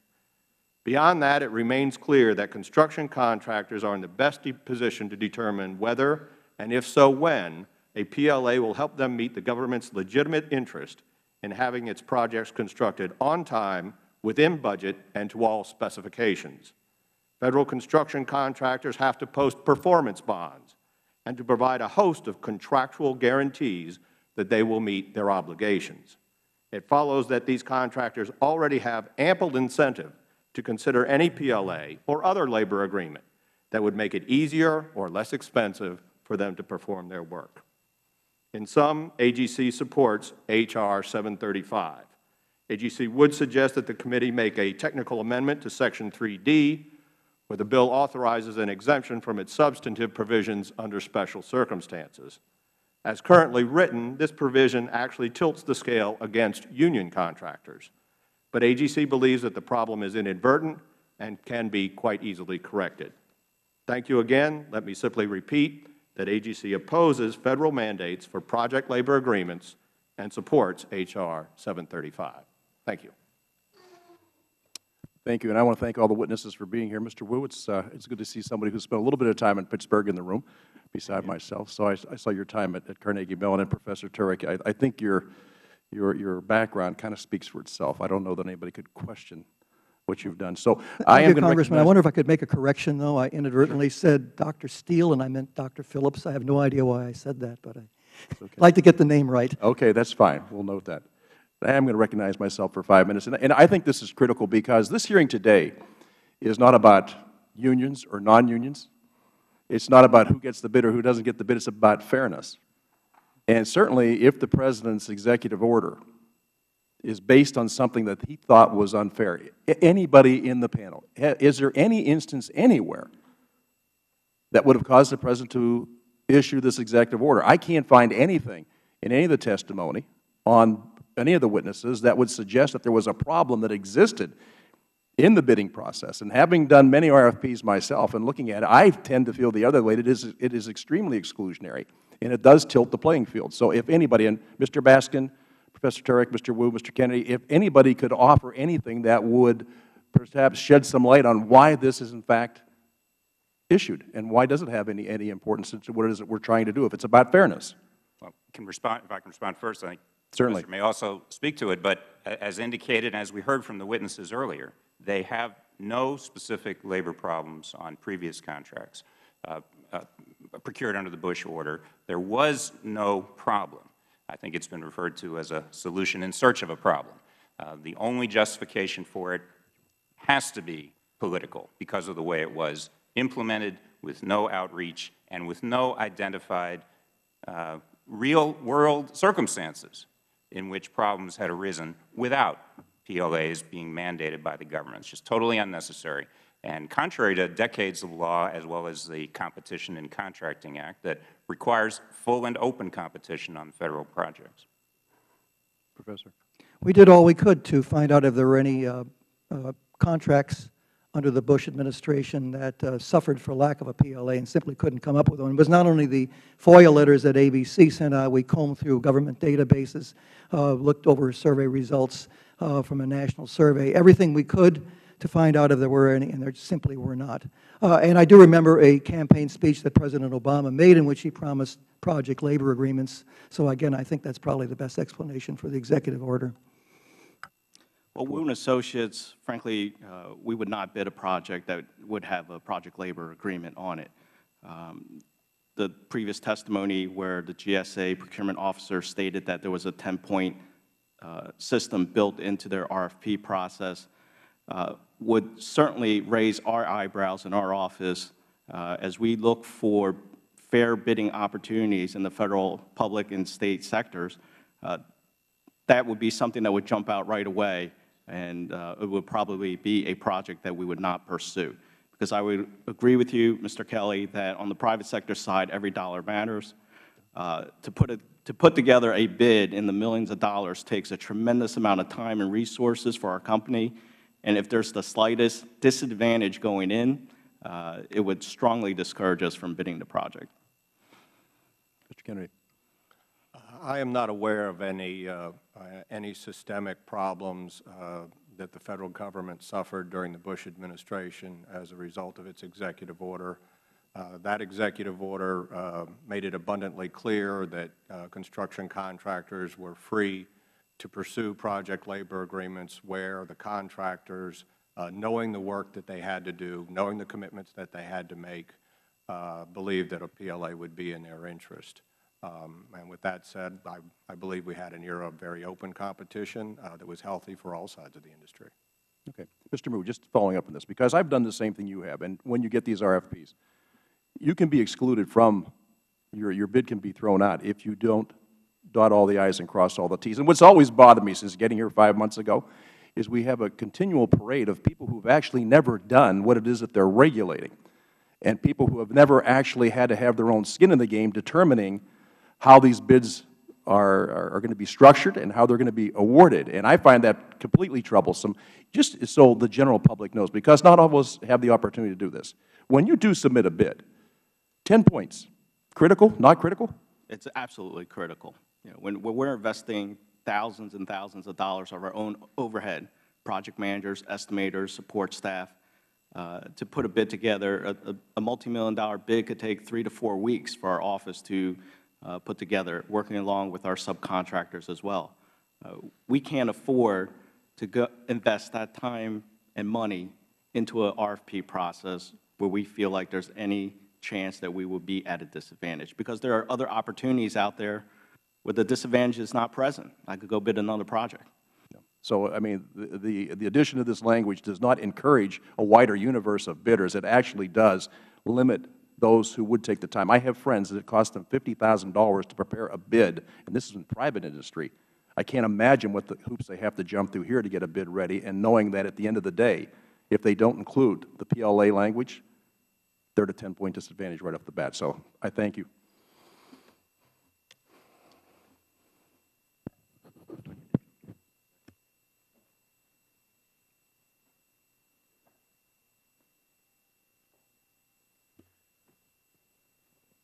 Beyond that, it remains clear that construction contractors are in the best position to determine whether, and if so when, a PLA will help them meet the government's legitimate interest in having its projects constructed on time, within budget, and to all specifications. Federal construction contractors have to post performance bonds and to provide a host of contractual guarantees that they will meet their obligations. It follows that these contractors already have ample incentive to consider any PLA or other labor agreement that would make it easier or less expensive for them to perform their work. In sum, AGC supports H.R. 735. AGC would suggest that the committee make a technical amendment to Section 3D, where the bill authorizes an exemption from its substantive provisions under special circumstances. As currently written, this provision actually tilts the scale against union contractors. But AGC believes that the problem is inadvertent and can be quite easily corrected. Thank you again. Let me simply repeat that AGC opposes Federal mandates for project labor agreements and supports H.R. 735. Thank you. Thank you, and I want to thank all the witnesses for being here. Mr. Wu, it's, uh, it's good to see somebody who spent a little bit of time in Pittsburgh in the room beside myself. So I, I saw your time at, at Carnegie Mellon and Professor Tuerck. I, I think your, your, your background kind of speaks for itself. I don't know that anybody could question what you've done. So I am you, Congressman. I wonder if I could make a correction, though. I inadvertently said Dr. Steele, and I meant Dr. Phillips. I have no idea why I said that, but I'd like to get the name right. Okay, that's fine. We'll note that. I am going to recognize myself for five minutes. And, and I think this is critical because this hearing today is not about unions or non-unions. It's not about who gets the bid or who doesn't get the bid. It's about fairness. And certainly, if the President's executive order is based on something that he thought was unfair, anybody in the panel, is there any instance anywhere that would have caused the President to issue this executive order. I can't find anything in any of the testimony on any of the witnesses that would suggest that there was a problem that existed in the bidding process. And having done many RFPs myself and looking at it, I tend to feel the other way, it is, it is extremely exclusionary, and it does tilt the playing field. So if anybody, and Mr. Baskin, Professor Tuerck, Mr. Wu, Mr. Kennedy, if anybody could offer anything that would perhaps shed some light on why this is in fact issued, and why does it have any, any importance to what it is that we're trying to do, if it's about fairness? Well, can respond, if I can respond first, I think Certainly. Professor may also speak to it, but as indicated, as we heard from the witnesses earlier, they have no specific labor problems on previous contracts uh, uh, procured under the Bush order. There was no problem. I think it's been referred to as a solution in search of a problem. Uh, The only justification for it has to be political because of the way it was implemented with no outreach and with no identified uh, real-world circumstances in which problems had arisen without PLAs being mandated by the government. It's just totally unnecessary and contrary to decades of law as well as the Competition in Contracting Act that requires full and open competition on Federal projects. Professor? We did all we could to find out if there were any uh, uh, contracts under the Bush administration that uh, suffered for lack of a PLA and simply couldn't come up with one. It was not only the FOIA letters that ABC sent out, we combed through government databases, uh, looked over survey results uh, from a national survey, everything we could to find out if there were any, and there simply were not. Uh, And I do remember a campaign speech that President Obama made in which he promised project labor agreements. So again, I think that's probably the best explanation for the executive order. Wu, and Associates, frankly, uh, we would not bid a project that would have a project labor agreement on it. Um, The previous testimony where the GSA procurement officer stated that there was a 10-point uh, system built into their RFP process uh, would certainly raise our eyebrows in our office uh, as we look for fair bidding opportunities in the Federal, public, and State sectors. Uh, that would be something that would jump out right away, and it would probably be a project that we would not pursue. Because I would agree with you, Mr. Kelly, that on the private sector side, every dollar matters. Uh, To put, it, to put together a bid in the millions of dollars takes a tremendous amount of time and resources for our company, and if there's the slightest disadvantage going in, uh, it would strongly discourage us from bidding the project. Mr. Kennedy? I am not aware of any, uh, uh, any systemic problems uh, that the Federal Government suffered during the Bush administration as a result of its executive order. Uh, That executive order uh, made it abundantly clear that uh, construction contractors were free to pursue project labor agreements where the contractors, uh, knowing the work that they had to do, knowing the commitments that they had to make, uh, believed that a PLA would be in their interest. Um, And with that said, I, I believe we had an era of very open competition that was healthy for all sides of the industry. Okay. Mr. Moon, just following up on this, because I've done the same thing you have, and when you get these RFPs, you can be excluded from, your, your bid can be thrown out if you don't dot all the i's and cross all the t's. And what's always bothered me since getting here five months ago is we have a continual parade of people who have actually never done what it is that they're regulating, and people who have never actually had to have their own skin in the game determining how these bids are, are, are going to be structured and how they're going to be awarded. And I find that completely troublesome, just so the general public knows, because not all of us have the opportunity to do this. When you do submit a bid, 10 points, critical, not critical? It's absolutely critical. You know, when, we're investing thousands and thousands of dollars of our own overhead, project managers, estimators, support staff, uh, to put a bid together, a, a, a multi-million dollar bid could take three to four weeks for our office to uh, put together, working along with our subcontractors as well. Uh, we can't afford to go invest that time and money into an RFP process where we feel like there's any chance that we will be at a disadvantage, because there are other opportunities out there where the disadvantage is not present. I could go bid another project. So, I mean, the, the, the addition of this language does not encourage a wider universe of bidders. It actually does limit those who would take the time. I have friends that it costs them $50,000 to prepare a bid, and this is in private industry. I can't imagine what the hoops they have to jump through here to get a bid ready, and knowing that at the end of the day, if they don't include the PLA language, they're at a 10-point disadvantage right off the bat. So I thank you.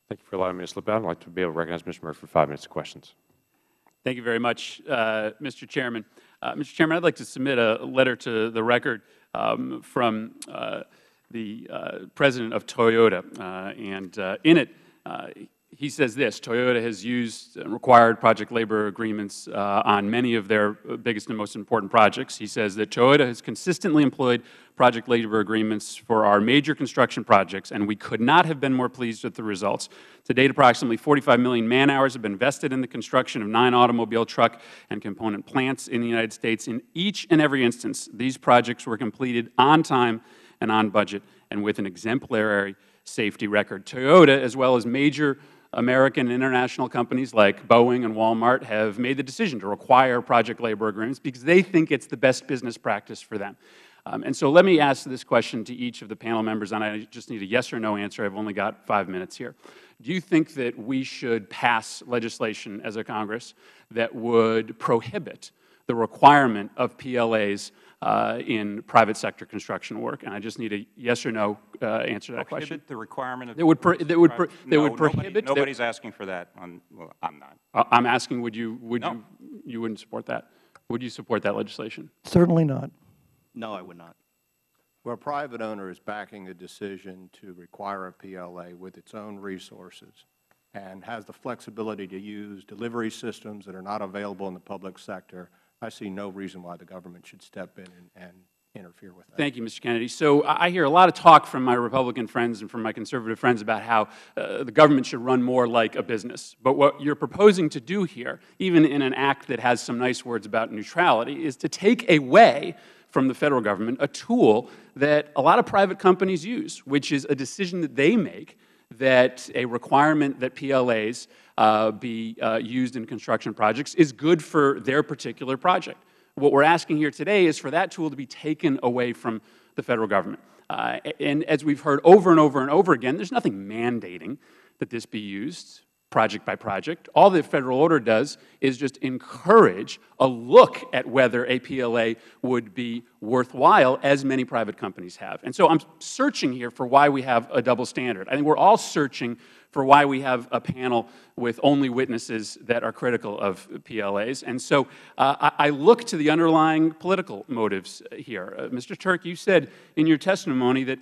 Thank you for allowing me to slip out. I'd like to be able to recognize Mr. Murphy for five minutes of questions. Thank you very much, uh, Mr. Chairman. Uh, Mr. Chairman, I'd like to submit a letter to the record um, from uh, the uh, president of Toyota. Uh, and uh, in it, he says this, Toyota has used and required project labor agreements uh, on many of their biggest and most important projects. He says that Toyota has consistently employed project labor agreements for our major construction projects, and we could not have been more pleased with the results. To date, approximately 45 million man-hours have been invested in the construction of nine automobile, truck, and component plants in the United States. In each and every instance, these projects were completed on time and on budget and with an exemplary safety record. Toyota, as well as major American and international companies like Boeing and Walmart have made the decision to require project labor agreements because they think it's the best business practice for them. Um, and so let me ask this question to each of the panel members, and I just need a yes or no answer. I've only got five minutes here. Do you think that we should pass legislation as a Congress that would prohibit the requirement of PLAs uh, in private sector construction work? And I just need a yes or no uh, answer to that question. Prohibit the requirement of. That would, pro that would, pro that No, would nobody- prohibit. that- Nobody's asking for that on, well, I'm not. Uh, I'm asking, would you, would No. you, you wouldn't support that? Would you support that legislation? Certainly not. No, I would not. Where a private owner is backing a decision to require a PLA with its own resources and has the flexibility to use delivery systems that are not available in the public sector, I see no reason why the government should step in and, and interfere with that. Thank you, Mr. Kennedy. So I hear a lot of talk from my Republican friends and from my conservative friends about how uh, the government should run more like a business. But what you're proposing to do here, even in an act that has some nice words about neutrality, is to take away from the Federal Government a tool that a lot of private companies use, which is a decision that they make that a requirement that PLAs uh, be uh, used in construction projects is good for their particular project. What we're asking here today is for that tool to be taken away from the Federal Government. Uh, and as we've heard over and over and over again, there's nothing mandating that this be used. Project by project. All the Federal order does is just encourage a look at whether a PLA would be worthwhile, as many private companies have. And so I'm searching here for why we have a double standard. I think we're all searching for why we have a panel with only witnesses that are critical of PLAs. And so uh, I, look to the underlying political motives here. Uh, Mr. Tuerck, you said in your testimony that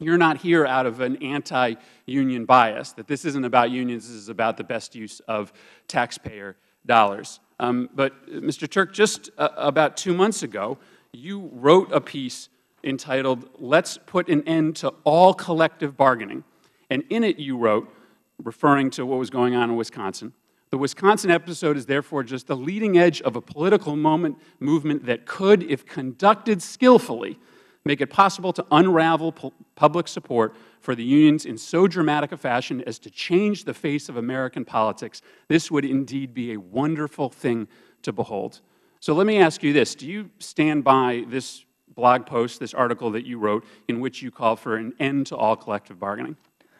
you're not here out of an anti-union bias, that this isn't about unions, this is about the best use of taxpayer dollars. Um, but, uh, Mr. Tuerck, just uh, about two months ago, you wrote a piece entitled, Let's Put an End to All Collective Bargaining. And in it you wrote, referring to what was going on in Wisconsin, the Wisconsin episode is therefore just the leading edge of a political moment, movement that could, if conducted skillfully, make it possible to unravel pu public support for the unions in so dramatic a fashion as to change the face of American politics. This would indeed be a wonderful thing to behold. So let me ask you this. Do you stand by this blog post, this article that you wrote, in which you call for an end to all collective bargaining?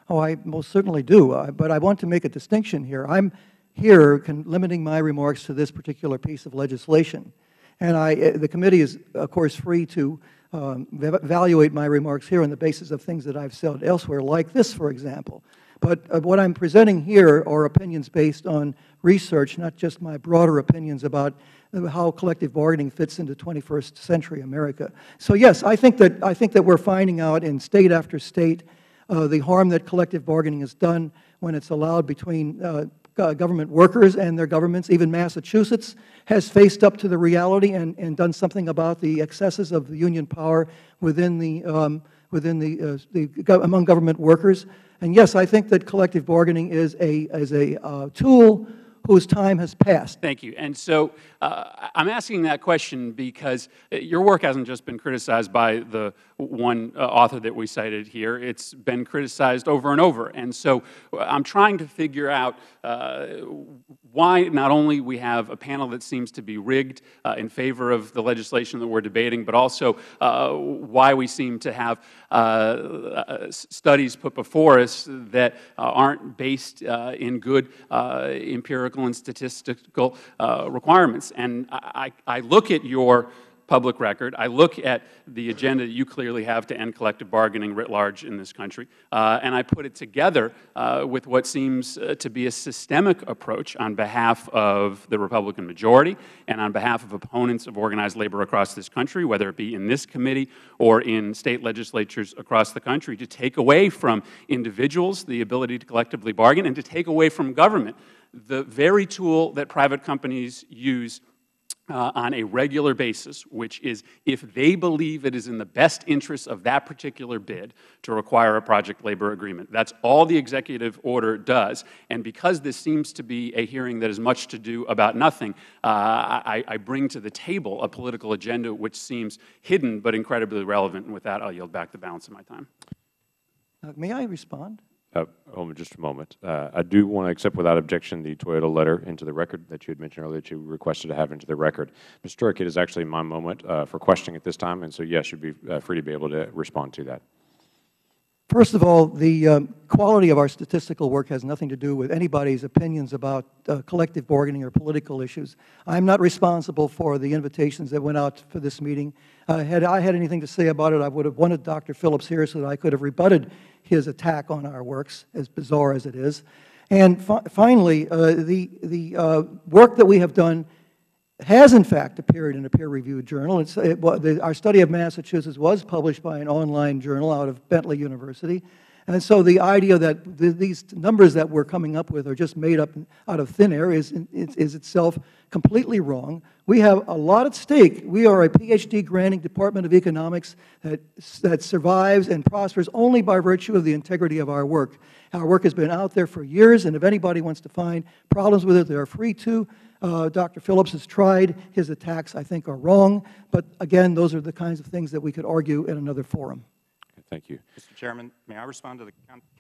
Oh, I most certainly do. Uh, but I want to make a distinction here. I'm here limiting my remarks to this particular piece of legislation. And I, uh, the committee is, of course, free to um, evaluate my remarks here on the basis of things that I've said elsewhere, like this, for example. But uh, what I'm presenting here are opinions based on research, not just my broader opinions about uh, how collective bargaining fits into 21st century America. So yes, I think that, I think that we're finding out in state after state uh, the harm that collective bargaining has done when it's allowed between uh, government workers and their governments. Even Massachusetts has faced up to the reality and, and done something about the excesses of the union power within the, um, within the, uh, the, among government workers. And yes, I think that collective bargaining is a, is a uh, tool whose time has passed. Thank you. And so uh, I'm asking that question because uh, your work hasn't just been criticized by the one uh, author that we cited here. It's been criticized over and over. And so uh, I'm trying to figure out uh, why not only we have a panel that seems to be rigged uh, in favor of the legislation that we're debating, but also uh, why we seem to have uh, uh, studies put before us that aren't based in good empirical and statistical requirements. And I, I look at your public record. I look at the agenda that you clearly have to end collective bargaining writ large in this country, uh, and I put it together uh, with what seems uh, to be a systemic approach on behalf of the Republican majority and on behalf of opponents of organized labor across this country, whether it be in this committee or in state legislatures across the country, to take away from individuals the ability to collectively bargain and to take away from government the very tool that private companies use uh, on a regular basis, which is if they believe it is in the best interest of that particular bid to require a project labor agreement. That's all the executive order does. And because this seems to be a hearing that has much to do about nothing, uh, I, I, bring to the table a political agenda which seems hidden but incredibly relevant. And with that, I'll yield back the balance of my time. Uh, may I respond? Uh, hold on just a moment. Uh, I do want to accept without objection the Toyota letter into the record that you had mentioned earlier that you requested to have into the record. Mr. Tuerck, it is actually my moment uh, for questioning at this time, and so yes, you'd be uh, free to be able to respond to that. First of all, the um, quality of our statistical work has nothing to do with anybody's opinions about uh, collective bargaining or political issues. I'm not responsible for the invitations that went out for this meeting. Uh, had I had anything to say about it, I would have wanted Dr. Phillips here so that I could have rebutted his attack on our works, as bizarre as it is. And fi finally, uh, the, the uh, work that we have done has in fact appeared in a peer-reviewed journal. It, the, our study of Massachusetts was published by an online journal out of Bentley University. And so the idea that the, these numbers that we're coming up with are just made up out of thin air is, is, is, itself completely wrong. We have a lot at stake. We are a PhD granting Department of Economics that, that survives and prospers only by virtue of the integrity of our work. Our work has been out there for years, and if anybody wants to find problems with it, they are free to. Uh, Dr. Phillips has tried. His attacks, I think, are wrong. But again, those are the kinds of things that we could argue in another forum. Thank you. Mr. Chairman, may I respond to the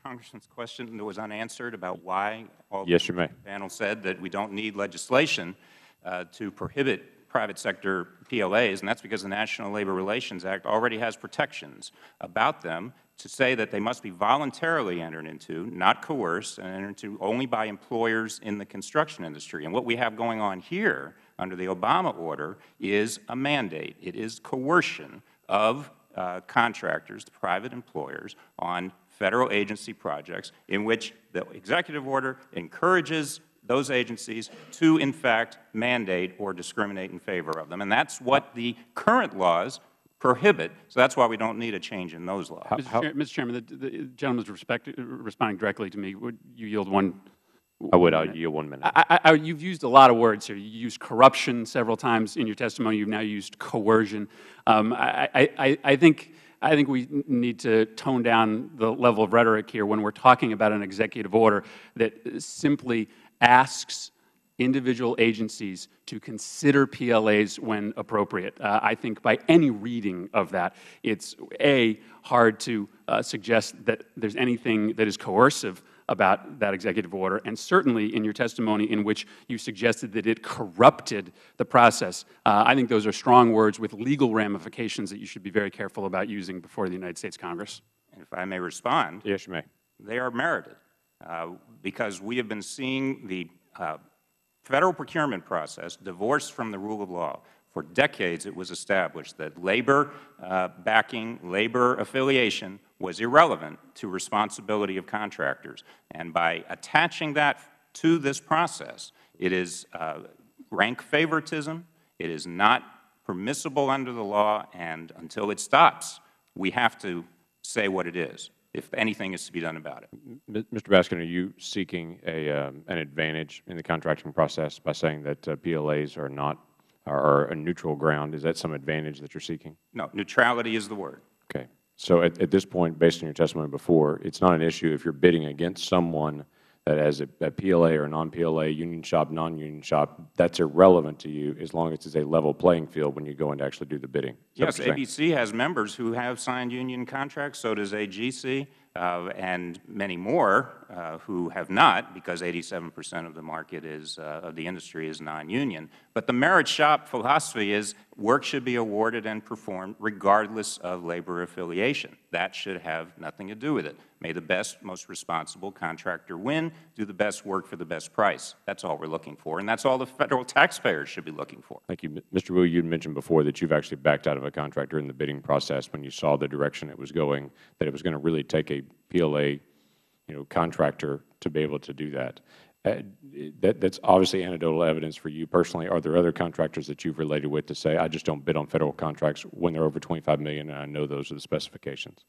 Congressman's question that was unanswered about why all yes, you may. the panel said that we don't need legislation uh, to prohibit private sector PLAs, and that's because the National Labor Relations Act already has protections about them to say that they must be voluntarily entered into, not coerced, and entered into only by employers in the construction industry. And what we have going on here under the Obama order is a mandate. It is coercion of uh, contractors, the private employers, on Federal agency projects in which the executive order encourages those agencies to, in fact, mandate or discriminate in favor of them. And that's what the current laws prohibit. So that's why we don't need a change in those laws. Mr. Chair, Mr. Chairman, the, the gentleman is responding directly to me. Would you yield one? I would. I'll yield one minute. I, I, you've used a lot of words here. You used corruption several times in your testimony. You've now used coercion. Um, I, I, I think I think we need to tone down the level of rhetoric here when we're talking about an executive order that simply asks individual agencies to consider PLAs when appropriate. Uh, I think by any reading of that, it's A, hard to uh, suggest that there's anything that is coercive about that executive order, and certainly in your testimony in which you suggested that it corrupted the process. Uh, I think those are strong words with legal ramifications that you should be very careful about using before the United States Congress. And if I may respond. Yes, you may. They are merited uh, because we have been seeing the uh, Federal procurement process divorced from the rule of law. For decades it was established that labor uh, backing, labor affiliation was irrelevant to responsibility of contractors. And by attaching that to this process, it is uh, rank favoritism, it is not permissible under the law, and until it stops, we have to say what it is if anything is to be done about it. Mr. Baskin, are you seeking a, um, an advantage in the contracting process by saying that uh, PLAs are not are a neutral ground? Is that some advantage that you are seeking? No. Neutrality is the word. Okay. So at, at this point, based on your testimony before, it's not an issue if you are bidding against someone that has a, a PLA or a non-PLA, union shop, non-union shop, that's irrelevant to you as long as it's a level playing field when you go in to actually do the bidding. Yes, ABC has members who have signed union contracts, so does AGC uh, and many more uh, who have not, because 87 percent of the market is, uh, of the industry is non-union. But the merit shop philosophy is work should be awarded and performed regardless of labor affiliation. That should have nothing to do with it. May the best, most responsible contractor win, do the best work for the best price. That's all we are looking for, and that's all the Federal taxpayers should be looking for. Thank you. Mr. Wu, you mentioned before that you've actually backed out of a contract during the bidding process when you saw the direction it was going, that it was going to really take a PLA you know, contractor to be able to do that. Uh, that, that's obviously anecdotal evidence for you personally. Are there other contractors that you've related with to say, I just don't bid on Federal contracts when they're over 25 million and I know those are the specifications?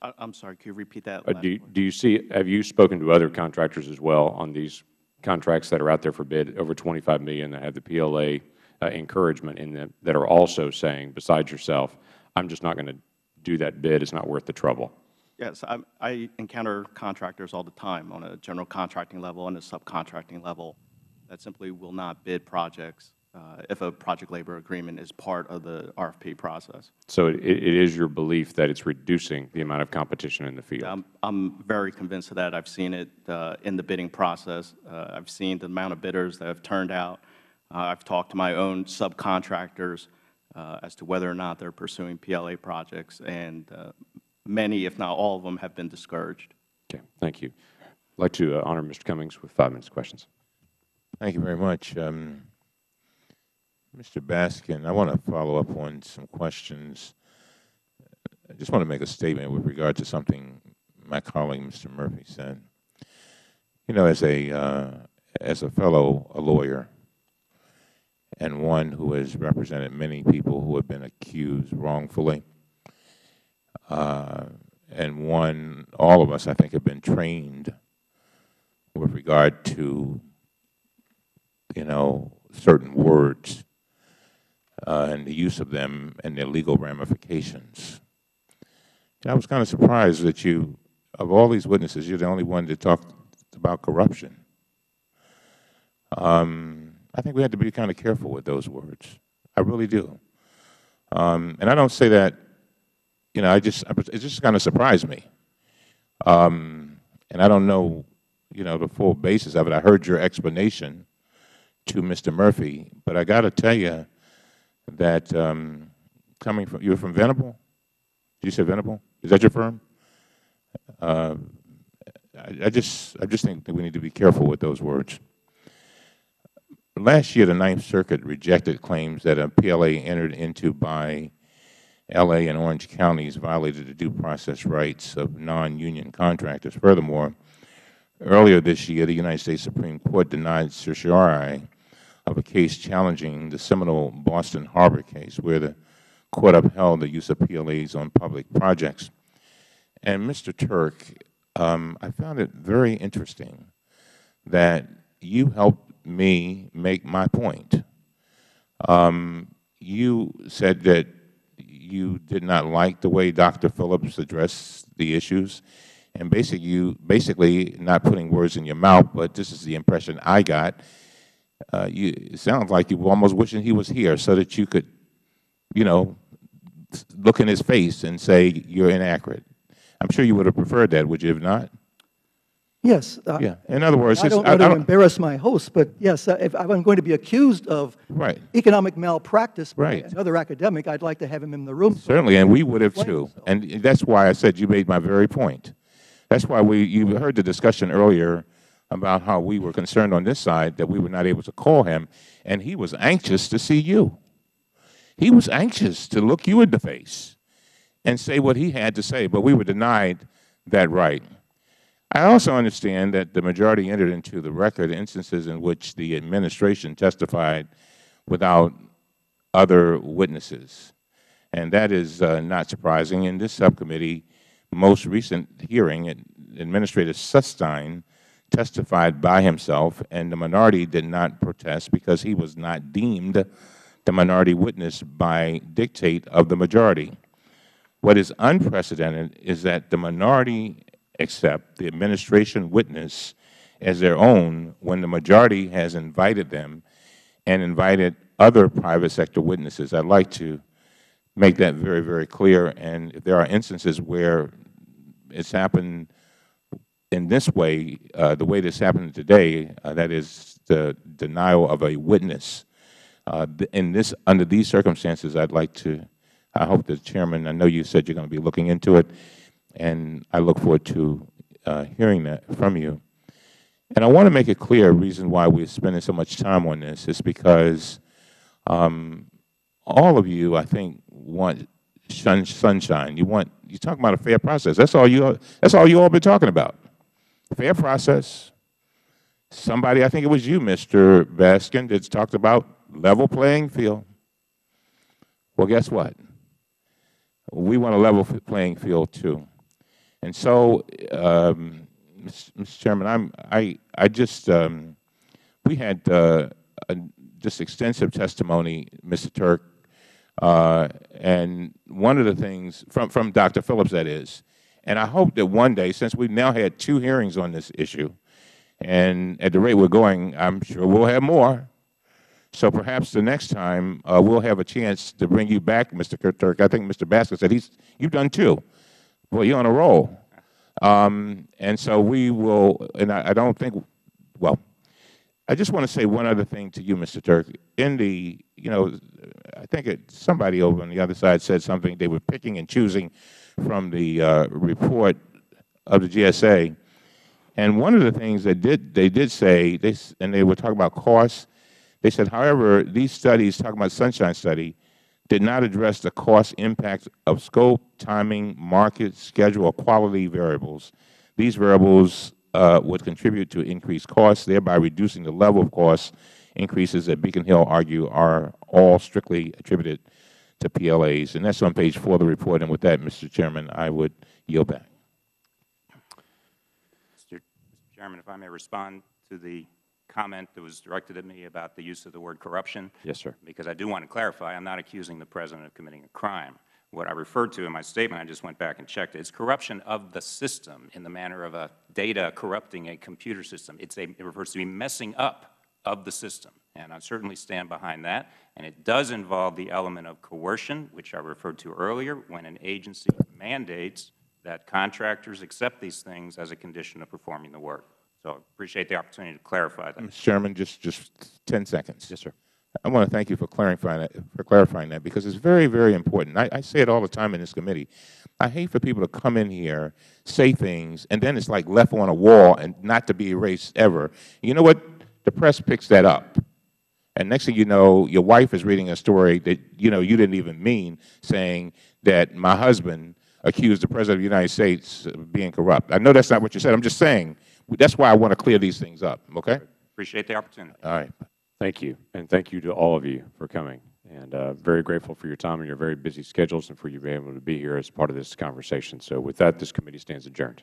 I am sorry. Could you repeat that? Uh, do, you, do you see, have you spoken to other contractors as well on these contracts that are out there for bid over 25 million that have the PLA uh, encouragement in them that are also saying, besides yourself, I'm just not going to do that bid. It's not worth the trouble? Yes. I, I encounter contractors all the time on a general contracting level and a subcontracting level that simply will not bid projects uh, if a project labor agreement is part of the RFP process. So it, it is your belief that it's reducing the amount of competition in the field? I'm, I'm very convinced of that. I've seen it uh, in the bidding process. Uh, I've seen the amount of bidders that have turned out. Uh, I've talked to my own subcontractors uh, as to whether or not they're pursuing PLA projects, and uh, many, if not all of them, have been discouraged. Okay. Thank you. I'd like to honor Mr. Cummings with five minutes of questions. Thank you very much. Um, Mr. Baskin, I want to follow up on some questions. I just want to make a statement with regard to something my colleague, Mr. Murphy, said. You know, as a, uh, as a fellow a lawyer and one who has represented many people who have been accused wrongfully, uh, and one, all of us, I think, have been trained with regard to, you know, certain words uh, and the use of them and their legal ramifications. And I was kind of surprised that you, of all these witnesses, you're the only one that talked about corruption. Um, I think we have to be kind of careful with those words. I really do. Um, and I don't say that, you know, I just, it just kind of surprised me. Um, and I don't know, you know, the full basis of it. I heard your explanation to Mr. Murphy, but I got to tell you, that um, coming from, you're from Venable? Did you say Venable? Is that your firm? Uh, I, I just, I just think that we need to be careful with those words. Last year, the Ninth Circuit rejected claims that a PLA entered into by L.A. and Orange counties violated the due process rights of non-union contractors. Furthermore, earlier this year, the United States Supreme Court denied certiorari of a case challenging the seminal Boston Harbor case, where the Court upheld the use of PLAs on public projects. And, Mr. Tuerck, um, I found it very interesting that you helped me make my point. Um, you said that you did not like the way Dr. Phillips addressed the issues, and basically, you, basically not putting words in your mouth, but this is the impression I got. Uh, you, it sounds like you were almost wishing he was here so that you could, you know, look in his face and say you're inaccurate. I'm sure you would have preferred that, would you have not? Yes. uh, Yeah. In other words, I don't want to embarrass my host, but yes, uh, if I'm going to be accused of Right. economic malpractice by Right. another academic, I'd like to have him in the room. Certainly, and we would have too. himself. And that's why I said you made my very point. That's why we, you heard the discussion earlier about how we were concerned on this side that we were not able to call him, and he was anxious to see you. He was anxious to look you in the face and say what he had to say, but we were denied that right. I also understand that the majority entered into the record instances in which the administration testified without other witnesses. And that is uh, not surprising. In this subcommittee, most recent hearing, Administrator Sunstein testified by himself, and the minority did not protest because he was not deemed the minority witness by dictate of the majority. What is unprecedented is that the minority accept the administration witness as their own when the majority has invited them and invited other private sector witnesses. I'd like to make that very, very clear. And if there are instances where it's happened in this way, uh, the way this happened today, uh, that is the denial of a witness. Uh, in this, under these circumstances, I'd like to, I hope the Chairman, I know you said you're going to be looking into it, and I look forward to uh, hearing that from you. And I want to make it clear, a reason why we're spending so much time on this is because um, all of you, I think, want sun, sunshine. You want, you talk about a fair process. That's all you, that's all you all been talking about. Fair process. Somebody, I think it was you, Mr. Baskin, that's talked about level playing field. Well, guess what? We want a level playing field too. And so, um, Mr. Chairman, I'm, I, I just, um, we had uh, a, just extensive testimony, Mr. Tuerck, uh, and one of the things, from, from Dr. Phillips, that is, and I hope that one day, since we've now had two hearings on this issue, and at the rate we're going, I'm sure we'll have more. So perhaps the next time uh, we'll have a chance to bring you back, Mr. Tuerck. I think Mr. Baskin said he's, you've done two. Well, you're on a roll. Um, and so we will, and I, I don't think, well, I just want to say one other thing to you, Mr. Tuerck. In the, you know, I think it, somebody over on the other side said something, they were picking and choosing from the uh, report of the GSA. And one of the things they did, they did say, they, and they were talking about costs, they said, however, these studies, talking about Sunshine Study, did not address the cost impact of scope, timing, market, schedule, or quality variables. These variables uh, would contribute to increased costs, thereby reducing the level of cost increases that Beacon Hill argue are all strictly attributed to PLAs. And that's on page four of the report. And with that, Mr. Chairman, I would yield back. Mr. Chairman, if I may respond to the comment that was directed at me about the use of the word corruption. Yes, sir. Because I do want to clarify, I'm not accusing the President of committing a crime. What I referred to in my statement, I just went back and checked, it's corruption of the system in the manner of a data corrupting a computer system. It's a, it refers to be messing up of the system. And I certainly stand behind that. And it does involve the element of coercion, which I referred to earlier, when an agency mandates that contractors accept these things as a condition of performing the work. So I appreciate the opportunity to clarify that. Mr. Chairman, just, just 10 seconds. Yes, sir. I want to thank you for clarifying that, for clarifying that because it's very, very important. I, I say it all the time in this committee. I hate for people to come in here, say things, and then it's like left on a wall and not to be erased ever. You know what? The press picks that up. And next thing you know, your wife is reading a story that, you know, you didn't even mean, saying that my husband accused the President of the United States of being corrupt. I know that's not what you said. I'm just saying, that's why I want to clear these things up, okay? Appreciate the opportunity. All right. Thank you, and thank you to all of you for coming. And uh, very grateful for your time and your very busy schedules and for you being able to be here as part of this conversation. So with that, this committee stands adjourned.